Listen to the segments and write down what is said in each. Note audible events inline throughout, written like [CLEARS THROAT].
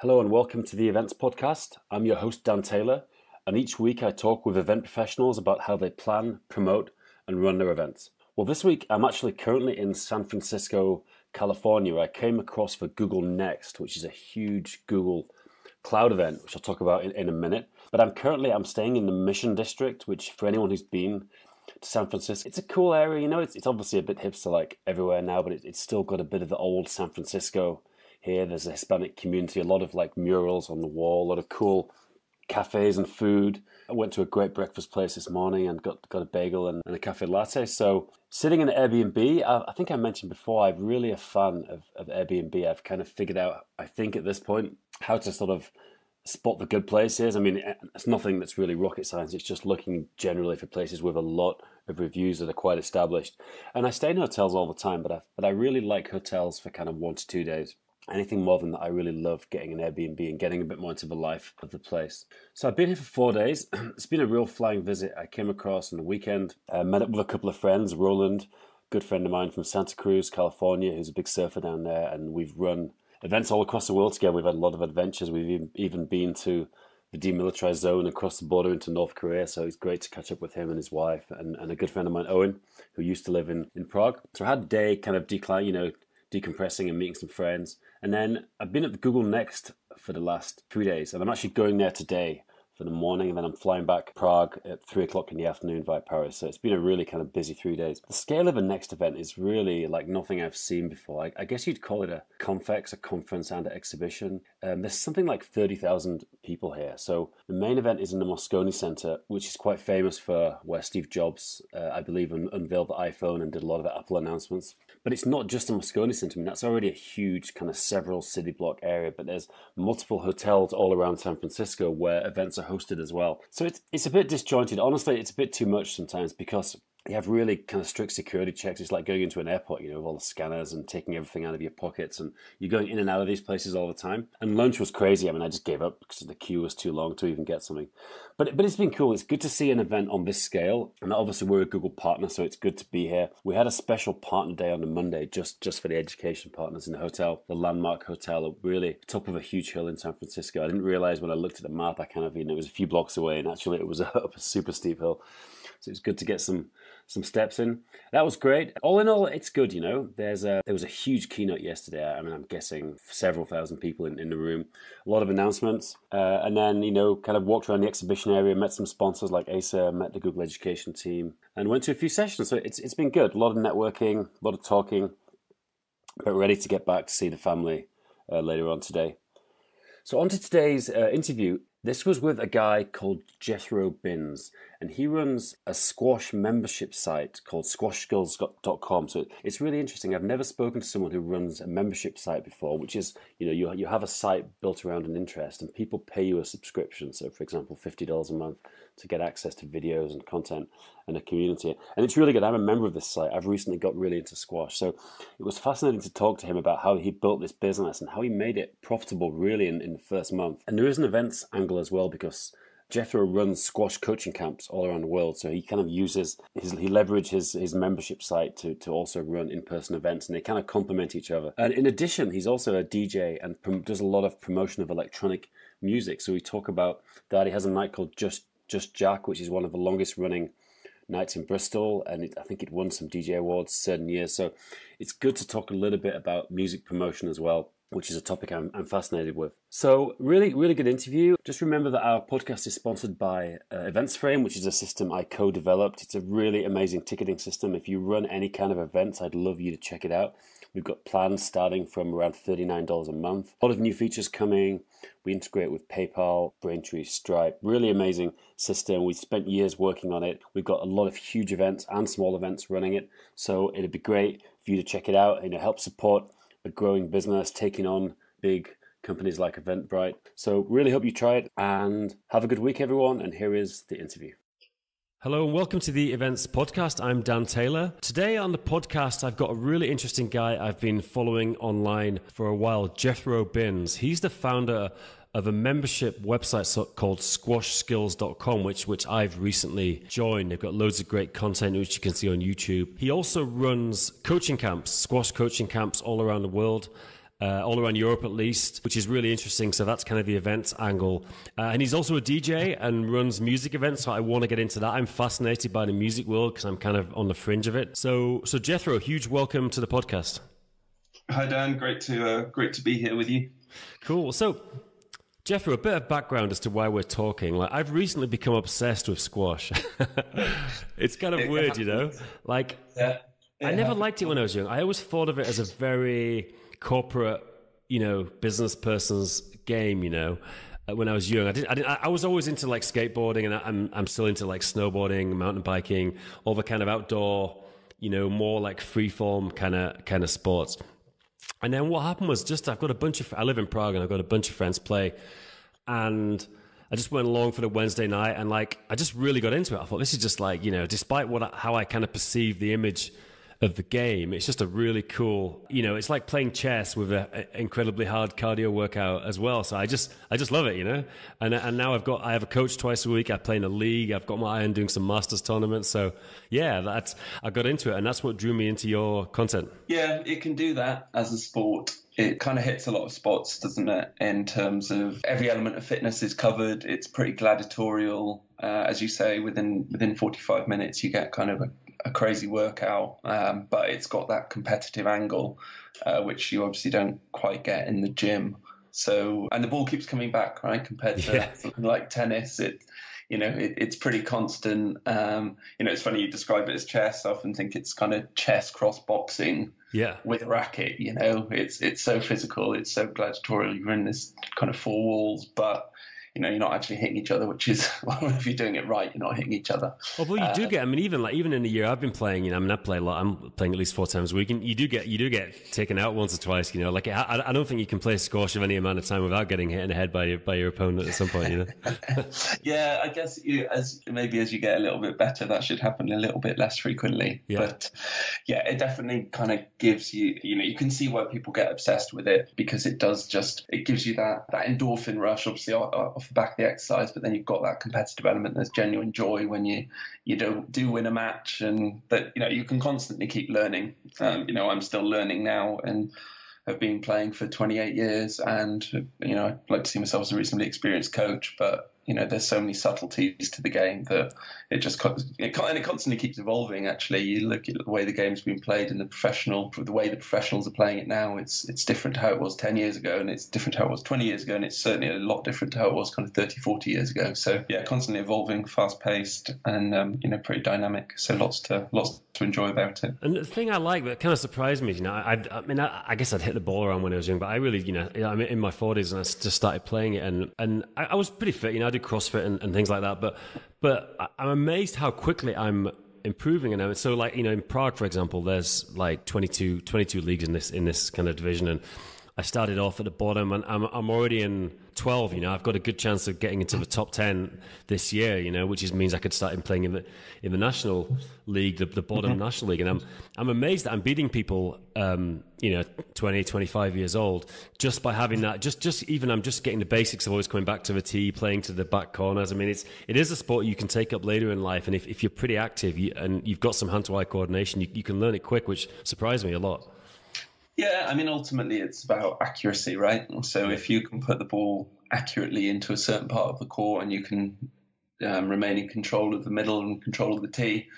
Hello and welcome to the Events Podcast. I'm your host, Dan Taylor, and each week I talk with event professionals about how they plan, promote, and run their events. Well, this week I'm actually currently in San Francisco, California. I came across for Google Next, which is a huge Google cloud event, which I'll talk about in, in a minute. But I'm currently I'm staying in the Mission District, which for anyone who's been to San Francisco, it's a cool area. You know, it's, it's obviously a bit hipster like everywhere now, but it, it's still got a bit of the old San Francisco here. There's a Hispanic community, a lot of like murals on the wall, a lot of cool cafes and food. I went to a great breakfast place this morning and got got a bagel and, and a cafe latte. So sitting in an Airbnb, I, I, think I mentioned before, I'm really a fan of, of Airbnb. I've kind of figured out, I think at this point, how to sort of spot the good places. I mean, eh, it's nothing that's really rocket science. It's just looking generally for places with a lot of reviews that are quite established. And I stay in hotels all the time, but I, but I really like hotels for kind of one to two days anything more than that, I really love getting an Airbnb and getting a bit more into the life of the place. So I've been here for four days. [CLEARS THROAT] it's been a real flying visit. I came across on the weekend, uh, met up with a couple of friends, Roland, good friend of mine from Santa Cruz, California, who's a big surfer down there, and we've run events all across the world together. We've had a lot of adventures. We've even been to the demilitarized zone across the border into North Korea. So it's great to catch up with him and his wife and, and a good friend of mine, Owen, who used to live in, in Prague. So I had a day kind of decline, you know, decompressing and meeting some friends. And then I've been at the Google Next for the last three days, and I'm actually going there today for the morning, and then I'm flying back to Prague at three o'clock in the afternoon via Paris. So it's been a really kind of busy three days. The scale of the next event is really like nothing I've seen before. I, I guess you'd call it a confex, a conference, and an exhibition. Um, there's something like 30,000 people here. So the main event is in the Moscone Center, which is quite famous for where Steve Jobs, uh, I believe, un- unveiled the iPhone and did a lot of the Apple announcements. But it's not just a Moscone Center. I mean, that's already a huge kind of several city block area, but there's multiple hotels all around San Francisco where events are hosted as well. So it's it's a bit disjointed. Honestly, it's a bit too much sometimes because you have really kind of strict security checks. It's like going into an airport, you know, with all the scanners and taking everything out of your pockets, and you're going in and out of these places all the time. And lunch was crazy. I mean, I just gave up because the queue was too long to even get something. But but it's been cool. It's good to see an event on this scale, and obviously we're a Google partner, so it's good to be here. We had a special partner day on the Monday just just for the education partners in the hotel, the Landmark Hotel, really top of a huge hill in San Francisco. I didn't realize when I looked at the map, I kind of you know it was a few blocks away, and actually it was [LAUGHS] up a super steep hill. So it's good to get some some steps in. That was great. All in all, it's good. You know, there's a there was a huge keynote yesterday. I mean, I'm guessing several thousand people in, in the room. A lot of announcements, uh, and then you know, kind of walked around the exhibition area, met some sponsors like Acer, met the Google Education team, and went to a few sessions. So it's it's been good. A lot of networking, a lot of talking, but ready to get back to see the family uh, later on today. So on to today's uh, interview. This was with a guy called Jethro Binns, and he runs a squash membership site called squashskills.com. So it's really interesting. I've never spoken to someone who runs a membership site before, which is, you know, you, you have a site built around an interest and people pay you a subscription. So, for example, $50 a month to get access to videos and content and a community. And it's really good. I'm a member of this site. I've recently got really into squash. So it was fascinating to talk to him about how he built this business and how he made it profitable really in, in the first month. And there is an events angle as well because Jethro runs squash coaching camps all around the world, so he kind of uses his he leverages his, his membership site to, to also run in person events, and they kind of complement each other. And in addition, he's also a DJ and does a lot of promotion of electronic music. So we talk about that. He has a night called Just Just Jack, which is one of the longest running nights in Bristol, and it, I think it won some DJ awards certain years. So it's good to talk a little bit about music promotion as well which is a topic I'm, I'm, fascinated with. So, really, really good interview. Just remember that our podcast is sponsored by uh, EventsFrame, which is a system I co developed. It's a really amazing ticketing system. If you run any kind of events, I'd love you to check it out. We've got plans starting from around $39 a month. A lot of new features coming. We integrate with PayPal, Braintree, Stripe. Really amazing system. We spent years working on it. We've got a lot of huge events and small events running it. So, it'd be great for you to check it out and it helps support a growing business, taking on big companies like Eventbrite. So, really hope you try it and have a good week, everyone. And here is the interview. Hello and welcome to the Events Podcast. I'm Dan Taylor. Today on the podcast, I've got a really interesting guy I've been following online for a while, Jethro Binns. He's the founder of a membership website called squashskills.com, which, which I've recently joined. They've got loads of great content, which you can see on YouTube. He also runs coaching camps, squash coaching camps all around the world. Uh, all around Europe at least, which is really interesting. So that's kind of the event angle. Uh, and he's also a DJ and runs music events. So I want to get into that. I'm fascinated by the music world because I'm kind of on the fringe of it. So, so Jethro, huge welcome to the podcast. Hi Dan, great to uh, great to be here with you. Cool. So, Jeffrey, a bit of background as to why we're talking. Like, I've recently become obsessed with squash. [LAUGHS] it's kind of weird, you know. Like, yeah. I never liked it when I was young. I always thought of it as a very corporate, you know, business person's game. You know, uh, when I was young, I didn't. I, didn't, I was always into like skateboarding, and I'm I'm still into like snowboarding, mountain biking, all the kind of outdoor, you know, more like freeform kind of kind of sports. And then what happened was just I've got a bunch of I live in Prague and I've got a bunch of friends play, and I just went along for the Wednesday night and like I just really got into it. I thought this is just like you know, despite what how I kind of perceive the image of the game. It's just a really cool, you know, it's like playing chess with an incredibly hard cardio workout as well. So I just, I just love it, you know. And and now I've got, I have a coach twice a week. I play in a league. I've got my eye on doing some masters tournaments. So yeah, that's I got into it, and that's what drew me into your content. Yeah, it can do that as a sport it kind of hits a lot of spots, doesn't it? In terms of every element of fitness is covered. It's pretty gladiatorial, uh, as you say. Within within 45 minutes, you get kind of a, a crazy workout, um, but it's got that competitive angle, uh, which you obviously don't quite get in the gym. So, and the ball keeps coming back, right? Compared to yeah. something like tennis, it, you know, it, it's pretty constant. Um, you know, it's funny you describe it as chess. I often think it's kind of chess cross boxing, yeah, with a racket. You know, it's it's so physical, it's so gladiatorial. You're in this kind of four walls, but you know, you're not actually hitting each other, which is, [LAUGHS] well, if you're doing it right, you're not hitting each other. Although you uh, do get, I mean, even like even in the year I've been playing, you know, I mean, I play a lot. I'm playing at least four times a week, and you do get you do get taken out once or twice. You know, like I, I don't think you can play squash of any amount of time without getting hit in the head by your by your opponent at some point. You know. [LAUGHS] yeah, I guess you, as maybe as you get a little bit better, that should happen a little bit less frequently. Yeah. But yeah, it definitely kind of gives you, you know, you can see why people get obsessed with it because it does just it gives you that that endorphin rush, obviously off the back of the exercise but then you've got that competitive element. There's genuine joy when you you do do win a match, and that you know you can constantly keep learning. Um, you know, I'm still learning now, and have been playing for 28 years, and you know, I'd like to see myself as a reasonably experienced coach, but you know, there's so many subtleties to the game that it just it, and it constantly keeps evolving. Actually, you look at the way the game's been played in the professional, the way the professionals are playing it now. It's it's different to how it was 10 years ago, and it's different to how it was 20 years ago, and it's certainly a lot different to how it was kind of 30, 40 years ago. So yeah, constantly evolving, fast paced, and um, you know, pretty dynamic. So lots to lots to enjoy about it. And the thing I like that kind of surprised me, you know, I, I mean, I, I, guess I'd hit the ball around when I was young, but I really, you know, I'm in my 40s and I just started playing it, and and I, I was pretty fit, you know, I did CrossFit and, and things like that, but but I'm amazed how quickly I'm improving. And so like you know in Prague for example there's like 22 22 leagues in this in this kind of division. And I started off at the bottom and I'm, I'm already in 12, you know, I've got a good chance of getting into the top 10 this year, you know, which is, means I could start playing in the, in the national league, the, the bottom mm-hmm. national league. And I'm, I'm amazed that I'm beating people, um, you know, 20, 25 years old just by having that, just, just even I'm just getting the basics of always coming back to the tee, playing to the back corners. I mean, it's, it is a sport you can take up later in life. And if, if you're pretty active you, and you've got some hand to eye coordination, you, you can learn it quick, which surprised me a lot. Yeah, I mean, ultimately, it's about accuracy, right? So if you can put the ball accurately into a certain part of the court and you can um, remain in control of the middle and control of the tee,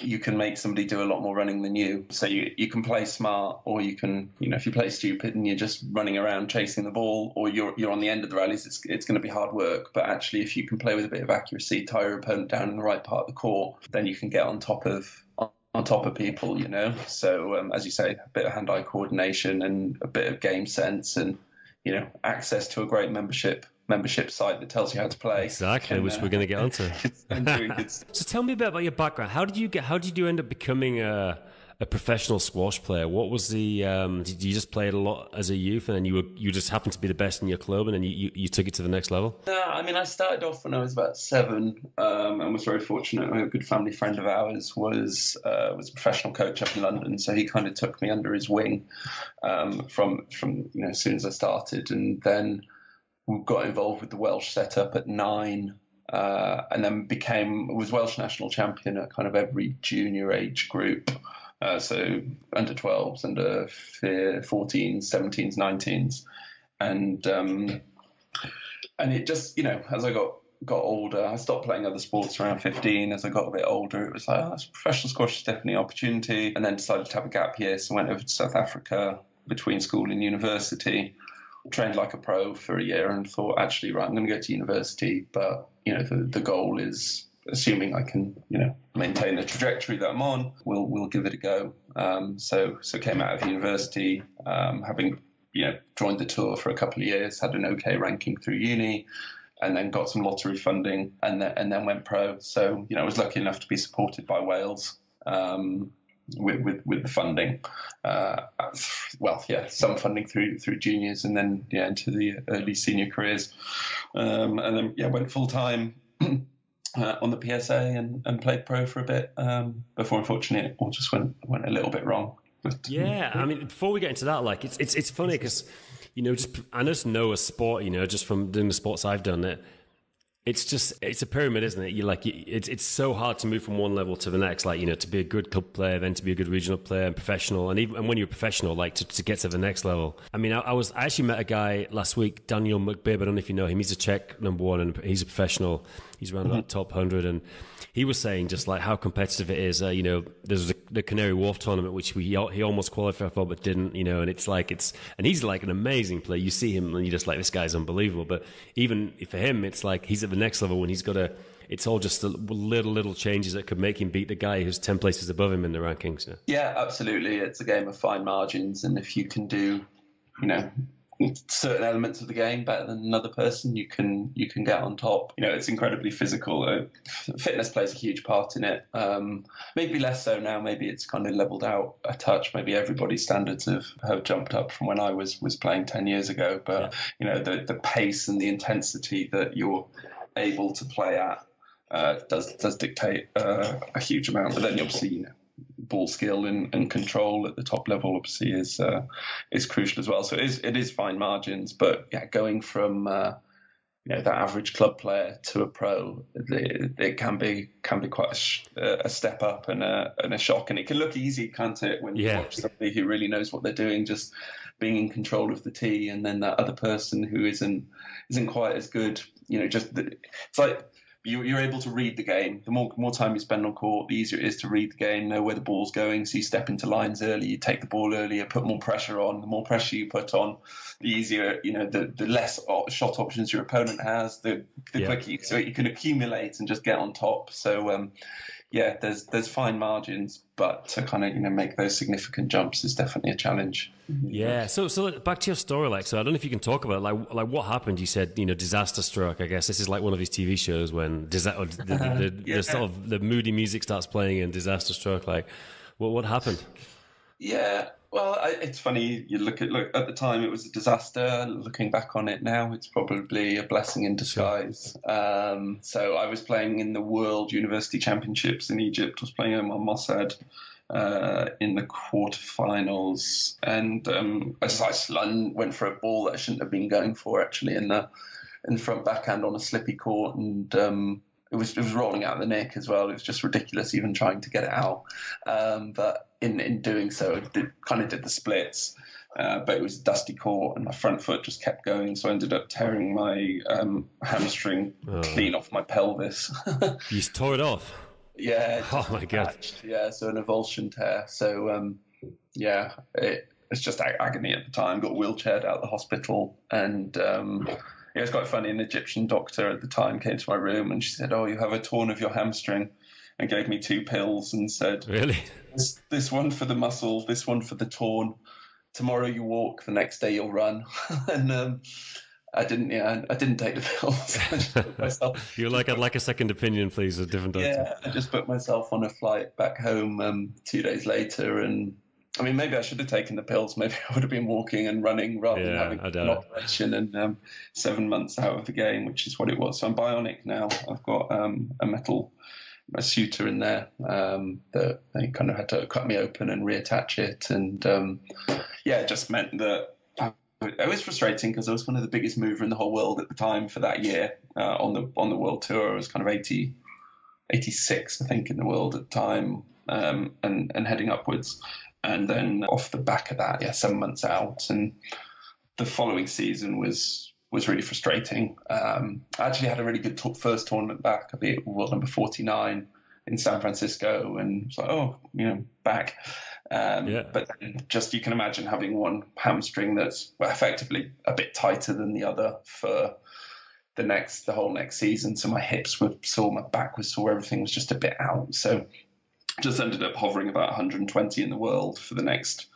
you can make somebody do a lot more running than you. So you, you can play smart, or you can, you know, if you play stupid and you're just running around chasing the ball, or you're you're on the end of the rallies, it's it's going to be hard work. But actually, if you can play with a bit of accuracy, tie your opponent down in the right part of the court, then you can get on top of on top of people, you know. So um, as you say, a bit of hand-eye coordination and a bit of game sense, and you know, access to a great membership membership site that tells you how to play. Exactly, and, which uh, we're going to get onto. [LAUGHS] [LAUGHS] so tell me a bit about your background. How did you get? How did you end up becoming a a professional squash player. What was the? Um, did you just play it a lot as a youth, and then you were you just happened to be the best in your club, and then you, you, you took it to the next level? No, I mean I started off when I was about seven, um, and was very fortunate. A good family friend of ours was uh, was a professional coach up in London, so he kind of took me under his wing um, from from you know as soon as I started, and then we got involved with the Welsh setup at nine. Uh, and then became was Welsh national champion at kind of every junior age group Uh, so under 12s, under 14s, 17s, 19s, and um, and it just you know as I got got older, I stopped playing other sports around 15. As I got a bit older, it was like, oh, professional squash is definitely an opportunity. And then decided to have a gap year, so went over to South Africa between school and university. Trained like a pro for a year and thought, actually, right, I'm going to go to university, but you know, the, the goal is assuming I can, you know, maintain the trajectory that I'm on, we'll we'll give it a go. Um, so so came out of university, um, having you know joined the tour for a couple of years, had an okay ranking through uni, and then got some lottery funding, and then and then went pro. So you know, I was lucky enough to be supported by Wales. Um, with, with, with the funding, uh, well, yeah, some funding through through juniors, and then yeah into the early senior careers, um, and then yeah went full time [CLEARS THROAT] uh, on the PSA and, and played pro for a bit um, before, unfortunately, it all just went went a little bit wrong. But, yeah, I mean, before we get into that, like it's it's it's funny because you know, just I just know a sport, you know, just from doing the sports I've done that it's just it's a pyramid, isn't it? You like it's it's so hard to move from one level to the next. Like you know, to be a good club player, then to be a good regional player and professional, and even and when you're professional, like to, to get to the next level. I mean, I, I, was I actually met a guy last week, Daniel Mekbib. I don't know if you know him. He's a Czech number one, and he's a professional. He's around mm-hmm. that top hundred, and he was saying just like how competitive it is. Uh, you know, there's the Canary Wharf tournament which we he almost qualified for but didn't. You know, and it's like it's and he's like an amazing player. You see him and you're just like this guy's unbelievable. But even for him, it's like he's at the next level when he's got a. It's all just the little little changes that could make him beat the guy who's ten places above him in the rankings. Yeah absolutely. It's a game of fine margins, and if you can do, you know, certain elements of the game better than another person, you can you can get on top. You know, it's incredibly physical. Fitness plays a huge part in it. Um, maybe less so now. Maybe it's kind of leveled out a touch. Maybe everybody's standards have, have jumped up from when I was was playing ten years ago. But you know, the the pace and the intensity that you're able to play at uh, does does dictate uh, a huge amount. But then obviously, you know, ball skill and, and control at the top level obviously is uh, is crucial as well. So it is it is fine margins, but yeah, going from uh, you know that average club player to a pro, it, it can be can be quite a, sh- a, step up and a and a shock, and it can look easy, can't it, when yeah. you watch somebody who really knows what they're doing, just being in control of the tee, and then that other person who isn't isn't quite as good, you know, just it's like you, are able to read the game. The more more time you spend on court, the easier it is to read the game, know where the ball's going. So you step into lines early, you take the ball earlier, put more pressure on. The more pressure you put on, the easier you know the, the less shot options your opponent has. The the yeah. quicker you, so you can accumulate and just get on top. So um, yeah, there's there's fine margins, but to kind of you know make those significant jumps is definitely a challenge. Yeah. So so back to your story, like so I don't know if you can talk about it. like like what happened. You said you know disaster struck. I guess this is like one of these TV shows when disa- the, the, the, [LAUGHS] yeah. the, sort of the moody music starts playing and disaster struck. Like what what happened? Yeah. Well, I, it's funny. You look at look at the time; it was a disaster. Looking back on it now, it's probably a blessing in disguise. Sure. Um, so I was playing in the World University Championships in Egypt. I was playing Omar Mosaad uh, in the quarterfinals, and um, I just went for a ball that I shouldn't have been going for actually in the in the front backhand on a slippy court, and um, it was it was rolling out of the neck as well. It was just ridiculous even trying to get it out. Um, but in in doing so, it did, kind of did the splits. Uh, but it was dusty court and my front foot just kept going, so I ended up tearing my um, hamstring oh. clean off my pelvis. [LAUGHS] you tore it off. Yeah. Oh my god. Yeah, so an avulsion tear. So um, yeah, it, it's just agony at the time. Got wheelchaired out of the hospital and. Um, it was quite funny. An Egyptian doctor at the time came to my room and she said, "Oh, you have a torn of your hamstring," and gave me two pills and said, "Really? This, this one for the muscle, this one for the torn. Tomorrow you walk, the next day you'll run." [LAUGHS] and um, I didn't. Yeah, I didn't take the pills. [LAUGHS] [LAUGHS] You're like, I'd like a second opinion, please. A different doctor. Yeah, I just put myself on a flight back home um, two days later, and I mean, maybe I should have taken the pills. Maybe [LAUGHS] I would have been walking and running rather yeah, than having an operation and um, seven months out of the game, which is what it was. So I'm bionic now. I've got um, a metal a suture in there um, that they kind of had to cut me open and reattach it, and um, yeah, it just meant that. It was frustrating because I was one of the biggest mover in the whole world at the time for that year uh, on the on the world tour. I was kind of 80, 86, I think, in the world at the time um, and and heading upwards. And then off the back of that, yeah, seven months out, and the following season was was really frustrating. Um, I actually had a really good t- first tournament back. I beat world number forty nine in San Francisco, and it's like, oh, you know, back. Um, yeah. But just you can imagine having one hamstring that's effectively a bit tighter than the other for the next the whole next season. So my hips were sore, my back was sore, everything was just a bit out. So just ended up hovering about 120 in the world for the next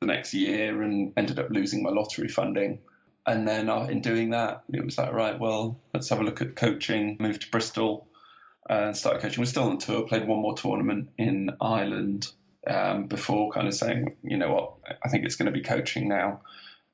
the next year, and ended up losing my lottery funding. And then uh, in doing that, it was like, right, well, let's have a look at coaching. Moved to Bristol and started coaching. We're still on tour. Played one more tournament in Ireland um, before kind of saying, you know what, I think it's going to be coaching now.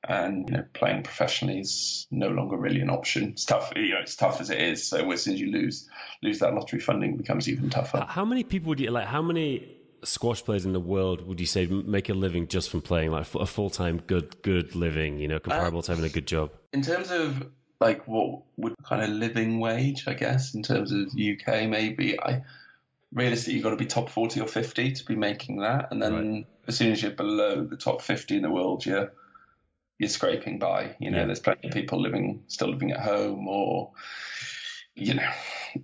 And you know, playing professionally is no longer really an option. It's tough, you know, it's tough as it is. So as soon as you lose lose that lottery funding, it becomes even tougher. How many people would you like? How many squash players in the world would you say make a living just from playing, like a full time good good living? You know, comparable uh, to having a good job. In terms of like what would kind of living wage, I guess, in terms of UK, maybe I realistically, you've got to be top 40 or 50 to be making that. And then right. as soon as you're below the top 50 in the world, you're, you're scraping by. You know, yeah. there's plenty of people living, still living at home or, you know,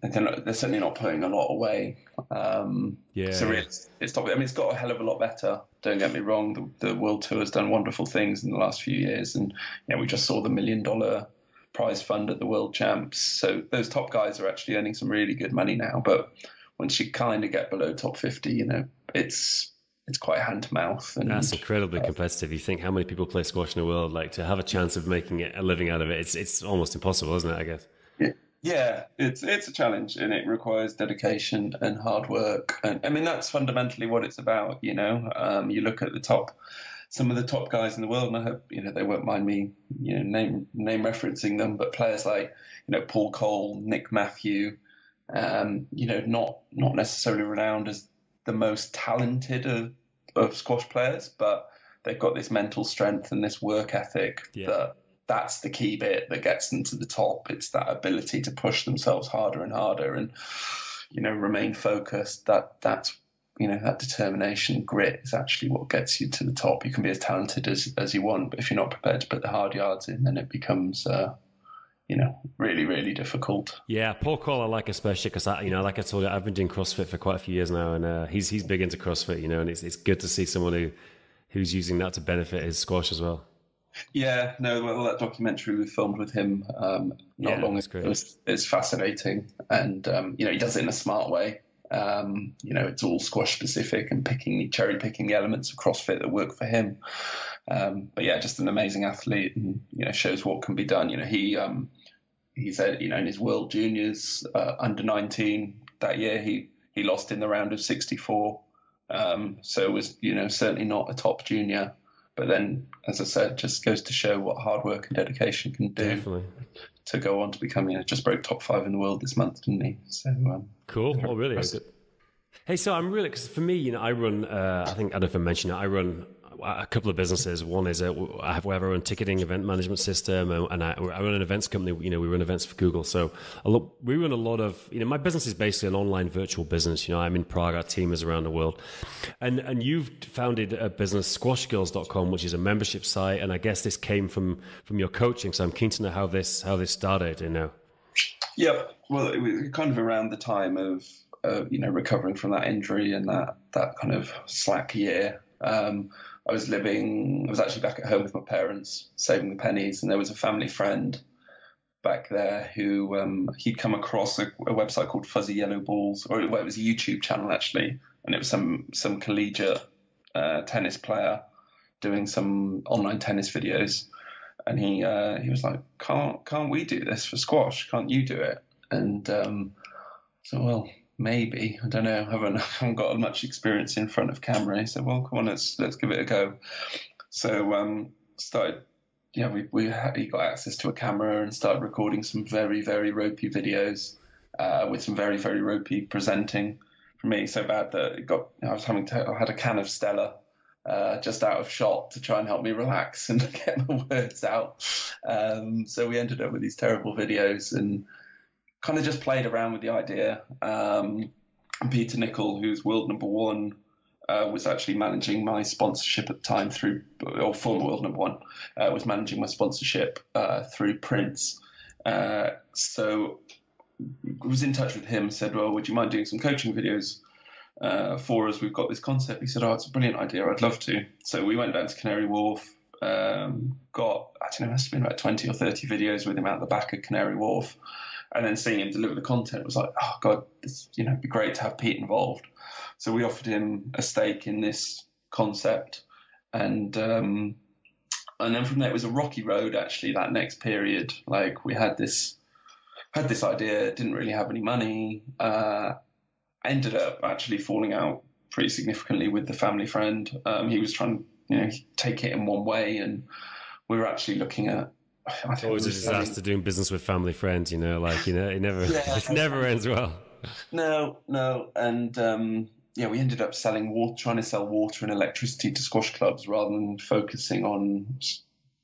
they're, not, they're certainly not putting a lot away. Um, yeah. So it's, it's top, I mean, it's got a hell of a lot better. Don't get me wrong. The, the world tour has done wonderful things in the last few years. And, you know, we just saw the million dollar prize fund at the world champs. So those top guys are actually earning some really good money now. But once you kind of get below top 50, you know, it's it's quite hand to mouth. And that's incredibly uh, competitive. You think how many people play squash in the world? Like to have a chance of making it a living out of it, it's it's almost impossible, isn't it? I guess. Yeah. Yeah, it's it's a challenge and it requires dedication and hard work. And I mean that's fundamentally what it's about. You know, um, you look at the top, some of the top guys in the world, and I hope you know they won't mind me, you know, name name referencing them, but players like you know Paul Coll, Nick Matthew, um, you know, not not necessarily renowned as the most talented of, of squash players, but they've got this mental strength and this work ethic yeah. that that's the key bit that gets them to the top. It's that ability to push themselves harder and harder and you know remain focused. That that's you know that determination, grit is actually what gets you to the top. You can be as talented as as you want, but if you're not prepared to put the hard yards in, then it becomes uh, you know, really, really difficult. Yeah, Paul Coll I like especially because I, you know, like I told you, I've been doing CrossFit for quite a few years now, and uh, he's he's big into CrossFit, you know, and it's it's good to see someone who who's using that to benefit his squash as well. Yeah, no, well, that documentary we filmed with him um, not yeah, long ago was, is fascinating, and um, you know, he does it in a smart way. Um, you know, it's all squash specific and picking, the cherry picking the elements of CrossFit that work for him. Um, but yeah, just an amazing athlete, and you know, shows what can be done. You know, he um, he said, you know, in his World Juniors uh, under 19 that year, he he lost in the round of 64. Um, so was you know certainly not a top junior. But then, as I said, just goes to show what hard work and dedication can do Definitely. to go on to become, you know, just broke top five in the world this month, didn't he? So um, cool. Oh, really? Hey, so I'm really because for me, you know, I run. Uh, I think I don't know if I mentioned it. I run a couple of businesses. One is a, I have, we have our own ticketing event management system, and, I, I, run an events company. You know, we run events for Google. So lot, we run a lot of. You know, my business is basically an online virtual business. You know, I'm in Prague. Our team is around the world, and and you've founded a business, squashskills.com, which is a membership site. And I guess this came from from your coaching. So I'm keen to know how this how this started. You know. Yeah, well, it was kind of around the time of uh, you know recovering from that injury and that that kind of slack year. Um, I was living, I was actually back at home with my parents, saving the pennies, and there was a family friend back there who um, he'd come across a, a, website called Fuzzy Yellow Balls, or well, it was a YouTube channel actually, and it was some some collegiate uh, tennis player doing some online tennis videos, and he uh, he was like, "Can't can't we do this for squash? Can't you do it?" And um, so well, maybe I don't know. I haven't, [LAUGHS] I haven't got much experience in front of camera. Said, "Well, come on, let's let's give it a go." So um, started. Yeah, we we had, he got access to a camera and started recording some very very ropey videos uh, with some very very ropey presenting for me. So bad that it got. I was having to. I had a can of Stella uh, just out of shot to try and help me relax [LAUGHS] and get my words out. Um, so we ended up with these terrible videos and kind of just played around with the idea. Um, Peter Nicol, who's world number one, uh, was actually managing my sponsorship at the time through, or former world number one, uh, was managing my sponsorship uh, through Prince. Uh, so was in touch with him, said, Well, would you mind doing some coaching videos uh, for us? We've got this concept. He said, Oh, it's a brilliant idea. I'd love to. So we went down to Canary Wharf, um, got, I don't know, it must have been about 20 or 30 videos with him out the back of Canary Wharf. And then seeing him deliver the content was like, oh God, this, you know, it'd be great to have Pete involved. So we offered him a stake in this concept, and um, and then from there it was a rocky road. Actually, that next period, like we had this had this idea, didn't really have any money, uh, ended up actually falling out pretty significantly with the family friend. Um, he was trying, you know, take it in one way, and we were actually looking at it's always a disaster doing business with family friends, you know, like, you know, it never, yeah. [LAUGHS] it never ends well. No, no. And, um, yeah, we ended up selling water, trying to sell water and electricity to squash clubs rather than focusing on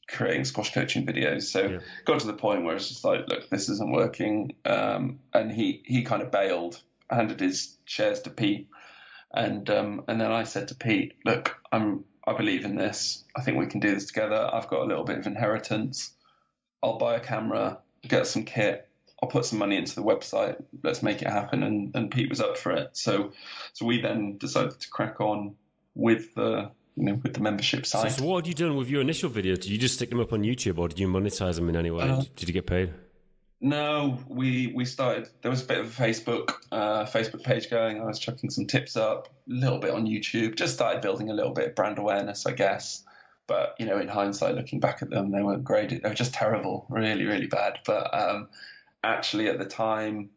creating squash coaching videos. So yeah. got to the point where it's just like, look, this isn't working. Um, and he he kind of bailed, handed his shares to Pete, and um, and then I said to Pete, look, I'm I believe in this. I think we can do this together. I've got a little bit of inheritance. I'll buy a camera, get some kit, I'll put some money into the website. Let's make it happen. And, and Pete was up for it. So so we then decided to crack on with the you know with the membership side. So, so what had you done with your initial videos? Did you just stick them up on YouTube, or did you monetize them in any way? Uh, did you get paid? No, we we started. There was a bit of a Facebook uh, Facebook page going. I was chucking some tips up, a little bit on YouTube. Just started building a little bit of brand awareness, I guess. But you know, in hindsight, looking back at them, they weren't great. They were just terrible, really, really bad. But um, actually at the time,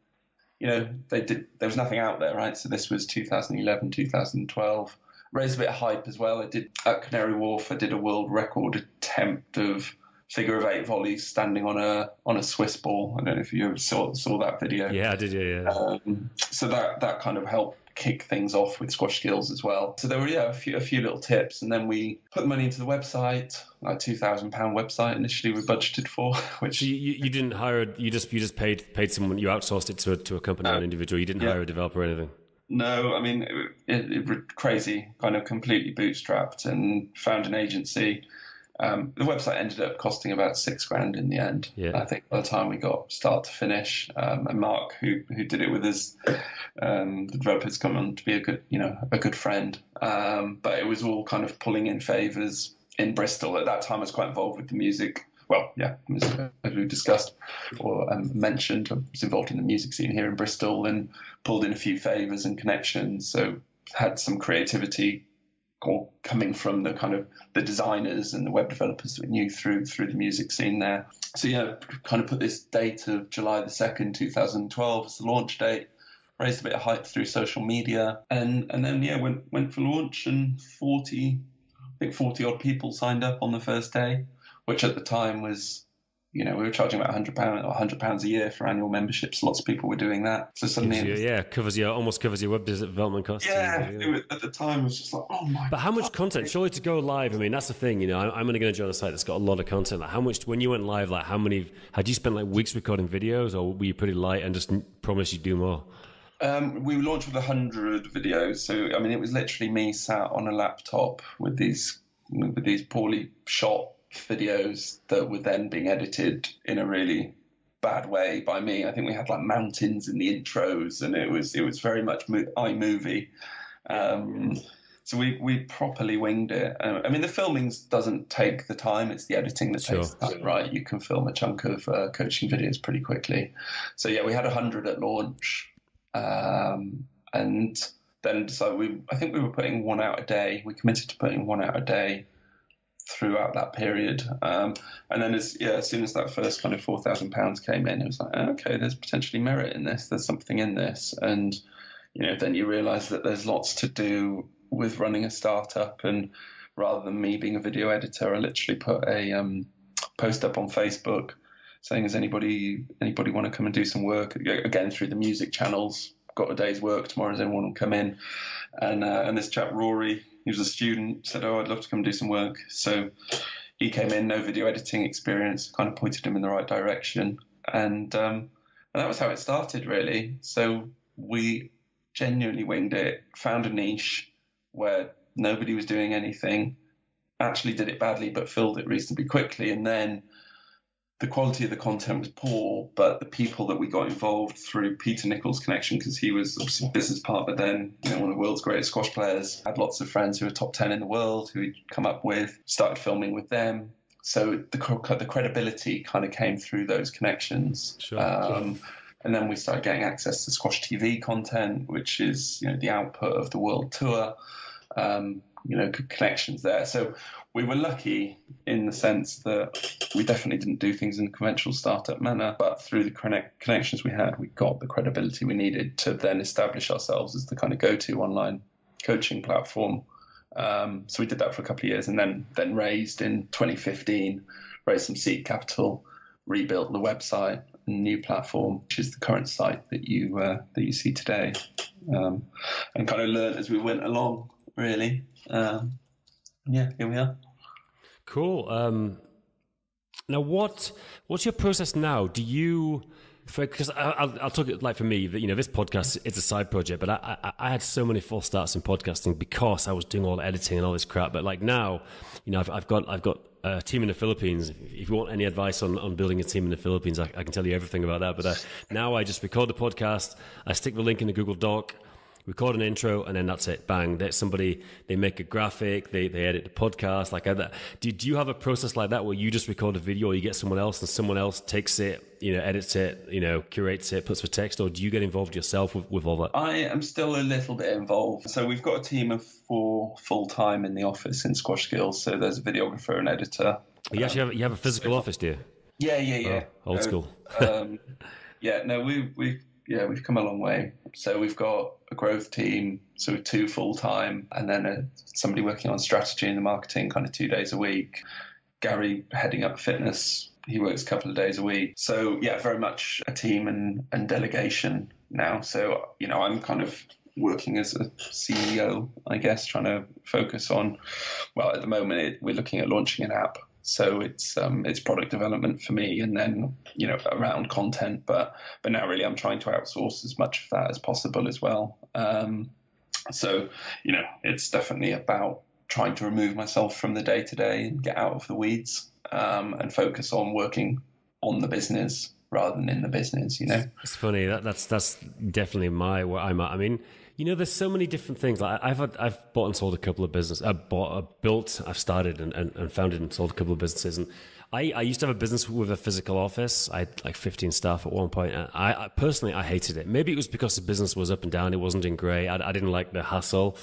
you know, they did there was nothing out there, right? So this was 2011, 2012. Raised a bit of hype as well. I did at Canary Wharf. I did a world record attempt of figure of eight volleys standing on a on a Swiss ball. I don't know if you ever saw saw that video. Yeah, I did. Yeah, yeah. Um, so that that kind of helped kick things off with squash skills as well. So there were yeah a few a few little tips, and then we put the money into the website, a two thousand pound website initially we budgeted for. [LAUGHS] Which so you, you didn't hire you just you just paid paid someone you outsourced it to a, to a company or an individual. You didn't yeah. hire a developer or anything. No, I mean it, it, it crazy, kind of completely bootstrapped, and found an agency um, the website ended up costing about six grand in the end. Yeah. I think by the time we got start to finish, um, and Mark, who who did it with us, um, the developers come on to be a good, you know, a good friend. Um, but it was all kind of pulling in favors in Bristol. At that time, I was quite involved with the music. Well, yeah, as we discussed or um, mentioned, I was involved in the music scene here in Bristol and pulled in a few favors and connections. So had some creativity coming from the kind of the designers and the web developers that we knew through through the music scene there. So yeah, kind of put this date of July the second, two thousand twelve, as the launch date. Raised a bit of hype through social media, and and then yeah, went went for launch, and forty, I think forty odd people signed up on the first day, which at the time was you know, we were charging about hundred pound or hundred pounds a year for annual memberships. Lots of people were doing that. So suddenly, you, yeah, covers your almost covers your web development costs. Yeah, yeah. Was, at the time, it was just like, oh my. But how much content? Surely to go live. I mean, that's the thing. You know, I'm, I'm only going to join a site that's got a lot of content. Like, how much when you went live? Like, how many? Had you spent like weeks recording videos, or were you pretty light and just promised you'd do more? Um, we launched with hundred videos. So I mean, it was literally me sat on a laptop with these with these poorly shot videos that were then being edited in a really bad way by me. I think we had like mountains in the intros, and it was it was very much iMovie. Um, so we we properly winged it. Um, I mean, the filming doesn't take the time; it's the editing that sure. takes the time. Right, you can film a chunk of uh, coaching videos pretty quickly. So yeah, we had hundred at launch, um, and then so we I think we were putting one out a day. We committed to putting one out a day throughout that period. Um, and then as yeah, as soon as that first kind of four thousand pounds came in, it was like, okay, there's potentially merit in this. There's something in this, and you know, then you realise that there's lots to do with running a startup. And rather than me being a video editor, I literally put a um, post up on Facebook saying, "Does anybody anybody want to come and do some work?" Again through the music channels. Got a day's work tomorrow. Does anyone come in? And uh, and this chap Rory he was a student, said, "Oh, I'd love to come do some work." So he came in, no video editing experience, kind of pointed him in the right direction, and um, and that was how it started, really. So we genuinely winged it, found a niche where nobody was doing anything, actually did it badly but filled it reasonably quickly, and then the quality of the content was poor, but the people that we got involved through Peter Nicol's connection, because he was obviously a business partner then, you know, one of the world's greatest squash players, had lots of friends who were top 10 in the world who he'd come up with, started filming with them. So the, the credibility kind of came through those connections. Sure, um, sure. And then we started getting access to Squash TV content, which is you know the output of the world tour. Um, you know, connections there. So we were lucky in the sense that we definitely didn't do things in the conventional startup manner, but through the connect- connections we had, we got the credibility we needed to then establish ourselves as the kind of go-to online coaching platform. Um, so we did that for a couple of years, and then then raised in 2015, raised some seed capital, rebuilt the website, new platform, which is the current site that you uh, that you see today, um, and kind of learned as we went along, really. Um, yeah, here we are. Cool. Um, now, what what's your process now? Do you because I'll, I'll talk like for me, you know, this podcast it's a side project, but I, I, I, had so many false starts in podcasting because I was doing all the editing and all this crap. But like now, you know, I've, I've got I've got a team in the Philippines. If you want any advice on, on building a team in the Philippines, I, I can tell you everything about that. But uh, now I just record the podcast, I stick the link in the Google Doc record an intro, and then that's it. Bang. That somebody they make a graphic, they, they edit the podcast like that. Do, do you have a process like that where you just record a video, or you get someone else, and someone else takes it, you know, edits it, you know, curates it, puts the text, or do you get involved yourself with, with all that? I am still a little bit involved. So we've got a team of four full time in the office in Squash Skills. So there's a videographer, and editor. You actually have you have a physical office, do you? Yeah, yeah, yeah. Oh, old school. um, [LAUGHS] yeah, no, we we yeah we've come a long way. So we've got a growth team, so two full time, and then a, somebody working on strategy and the marketing, kind of two days a week. Gary heading up fitness. He works a couple of days a week. So yeah, very much a team and, and delegation now. So you know, I'm kind of working as a CEO, I guess, trying to focus on. Well, at the moment, it, we're looking at launching an app so it's um, it's product development for me, and then you know around content. But but now really, I'm trying to outsource as much of that as possible as well. Um, so you know, it's definitely about trying to remove myself from the day to day and get out of the weeds um, and focus on working on the business rather than in the business. You know, it's funny that that's that's definitely my where I'm at. I mean you know, there's so many different things. Like I've had, I've bought and sold a couple of businesses. I've uh, bought, I've built, I've started and, and, and, founded and sold a couple of businesses. And I, I used to have a business with a physical office. I had like 15 staff at one point. And I, I personally, I hated it. Maybe it was because the business was up and down. It wasn't in grey. I, I didn't like the hassle.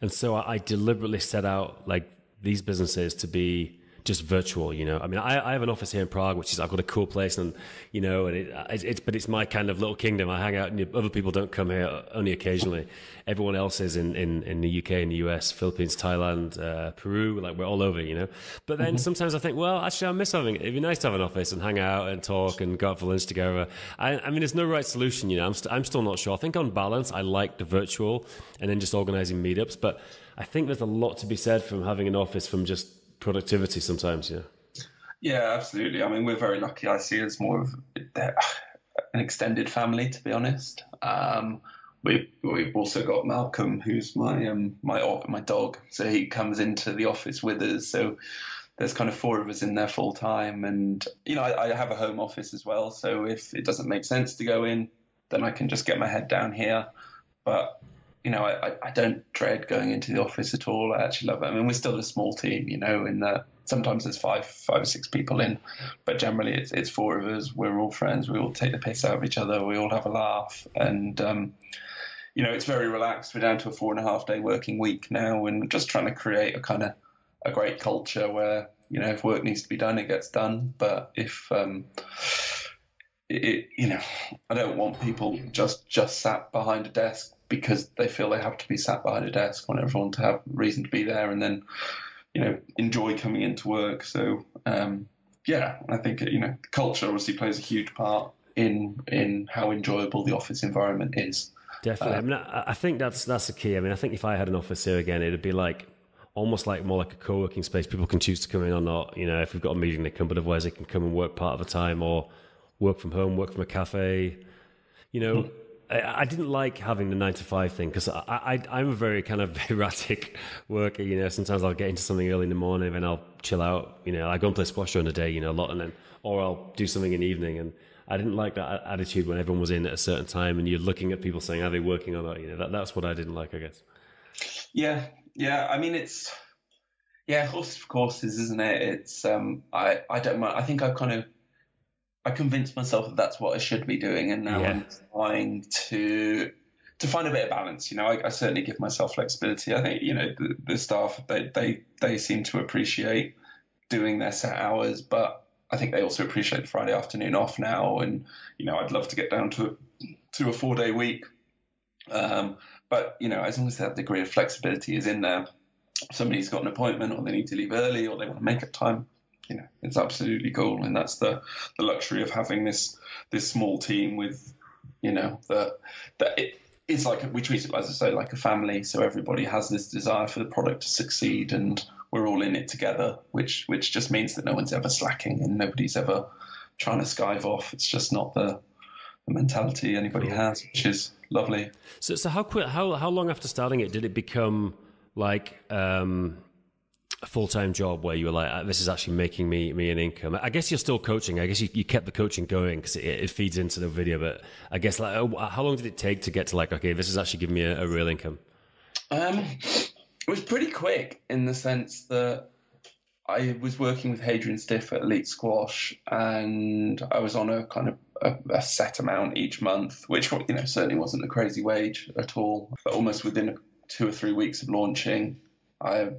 And so I, I deliberately set out like these businesses to be just virtual, you know. I mean, I, I have an office here in Prague, which is I've got a cool place, and you know, and it, it's, it's but it's my kind of little kingdom. I hang out, and other people don't come here only occasionally. Everyone else is in in, in the UK, in the US, Philippines, Thailand, uh, Peru. Like we're all over, you know. But then mm-hmm. sometimes I think, well, actually, I miss having. It'd be nice to have an office and hang out and talk and go out for lunch together. I, I mean, there's no right solution, you know. I'm i st- I'm still not sure. I think on balance, I like the virtual and then just organizing meetups, but I think there's a lot to be said from having an office from just productivity sometimes, yeah. Yeah, absolutely. I mean, we're very lucky. I see as more of an extended family, to be honest. Um, we we've also got Malcolm, who's my um, my my dog. So he comes into the office with us. So there's kind of four of us in there full time, and you know I, I have a home office as well. So if it doesn't make sense to go in, then I can just get my head down here. But you know, I, I don't dread going into the office at all. I actually love it. I mean, we're still a small team, you know, in that sometimes there's five, five or six people in, but generally it's it's four of us. We're all friends. We all take the piss out of each other. We all have a laugh, and um, you know, it's very relaxed. We're down to a four and a half day working week now, and just trying to create a kind of a great culture where you know if work needs to be done, it gets done. But if um, it, you know, I don't want people just just sat behind a desk because they feel they have to be sat behind a desk. I want everyone to have reason to be there and then, you know, enjoy coming into work. So, um, yeah, I think you know, culture obviously plays a huge part in in how enjoyable the office environment is. Definitely. Uh, I mean, I, I think that's that's the key. I mean, I think if I had an office here again, it'd be like almost like more like a co-working space. People can choose to come in or not. You know, if we've got a meeting, they come, but otherwise they can come and work part of the time or work from home, work from a cafe. You know, I, didn't like having the nine to five thing because I, I am a very kind of [LAUGHS] erratic worker. You know, sometimes I'll get into something early in the morning and I'll chill out. You know, I go and play squash during the day. You know, a lot, and then or I'll do something in the evening. And I didn't like that attitude when everyone was in at a certain time and you're looking at people saying, "Are they working or not?" You know, that, that's what I didn't like. I guess. Yeah, yeah. I mean, it's yeah, horses for courses, isn't it? It's um, I I don't mind. I think I've kind of I convinced myself that that's what I should be doing, and now yeah. I'm trying to to find a bit of balance. You know, I, I, certainly give myself flexibility. I think you know the, the staff they they they seem to appreciate doing their set hours, but I think they also appreciate the Friday afternoon off now. And you know, I'd love to get down to to a four day week. Um, but you know, as long as that degree of flexibility is in there, somebody's got an appointment or they need to leave early or they want to make up time you know it's absolutely cool, and that's the the luxury of having this this small team with you know the that it is like we treat it as I say like a family. So everybody has this desire for the product to succeed, and we're all in it together, which which just means that no one's ever slacking and nobody's ever trying to skive off. It's just not the the mentality anybody cool. has, which is lovely. So, so how quick, how how long after starting it did it become like um, a full time job where you were like, uh, this is actually making me me an income? I guess you're still coaching. I guess you, you kept the coaching going because it, it, feeds into the video. But I guess like, uh, how long did it take to get to like, okay, this is actually giving me a, a real income? Um, it was pretty quick in the sense that I was working with Hadrian Stiff at Elite Squash, and I was on a kind of a, a, set amount each month, which you know certainly wasn't a crazy wage at all. But almost within two or three weeks of launching, I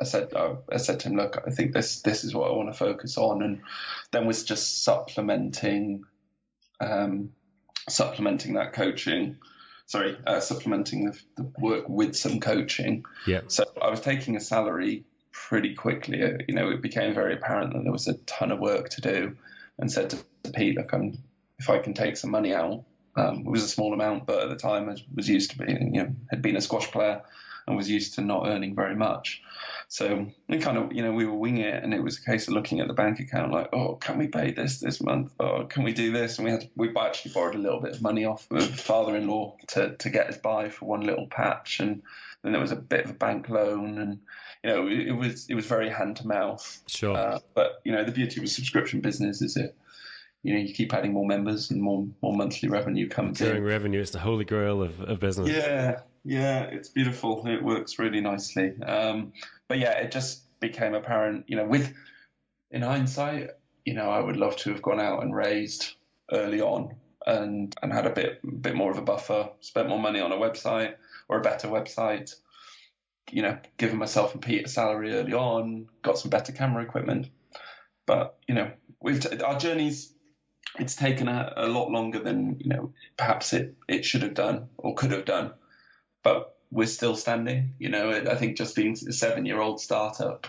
I said I said to him, look, I think this this is what I want to focus on, and then was just supplementing, um, supplementing that coaching. Sorry, uh, supplementing the, the, work with some coaching. Yeah. So I was taking a salary pretty quickly. Uh, you know, it became very apparent that there was a ton of work to do, and said to Pete, look, I'm, if I can take some money out, um, it was a small amount, but at the time I was used to being, you know, had been a squash player and was used to not earning very much. So we kind of, you know, we were winging it, and it was a case of looking at the bank account, like, oh, can we pay this this month? Or can we do this? And we had, we actually borrowed a little bit of money off of father-in-law to to get us by for one little patch, and then there was a bit of a bank loan, and you know, it, it was it was very hand to mouth. Sure. Uh, but you know, the beauty of a subscription business is it you know you keep adding more members and more more monthly revenue comes in. revenue is the holy grail of, of business. Yeah, yeah, it's beautiful. It works really nicely. Um, but yeah, it just became apparent, you know, with in hindsight, you know, I would love to have gone out and raised early on and and had a bit bit more of a buffer, spent more money on a website or a better website. You know, given myself and Pete a salary early on, got some better camera equipment. But you know, we've t- our journeys. It's taken a, a lot longer than you know perhaps it it should have done or could have done but we're still standing. You know, I think just being a seven-year-old startup,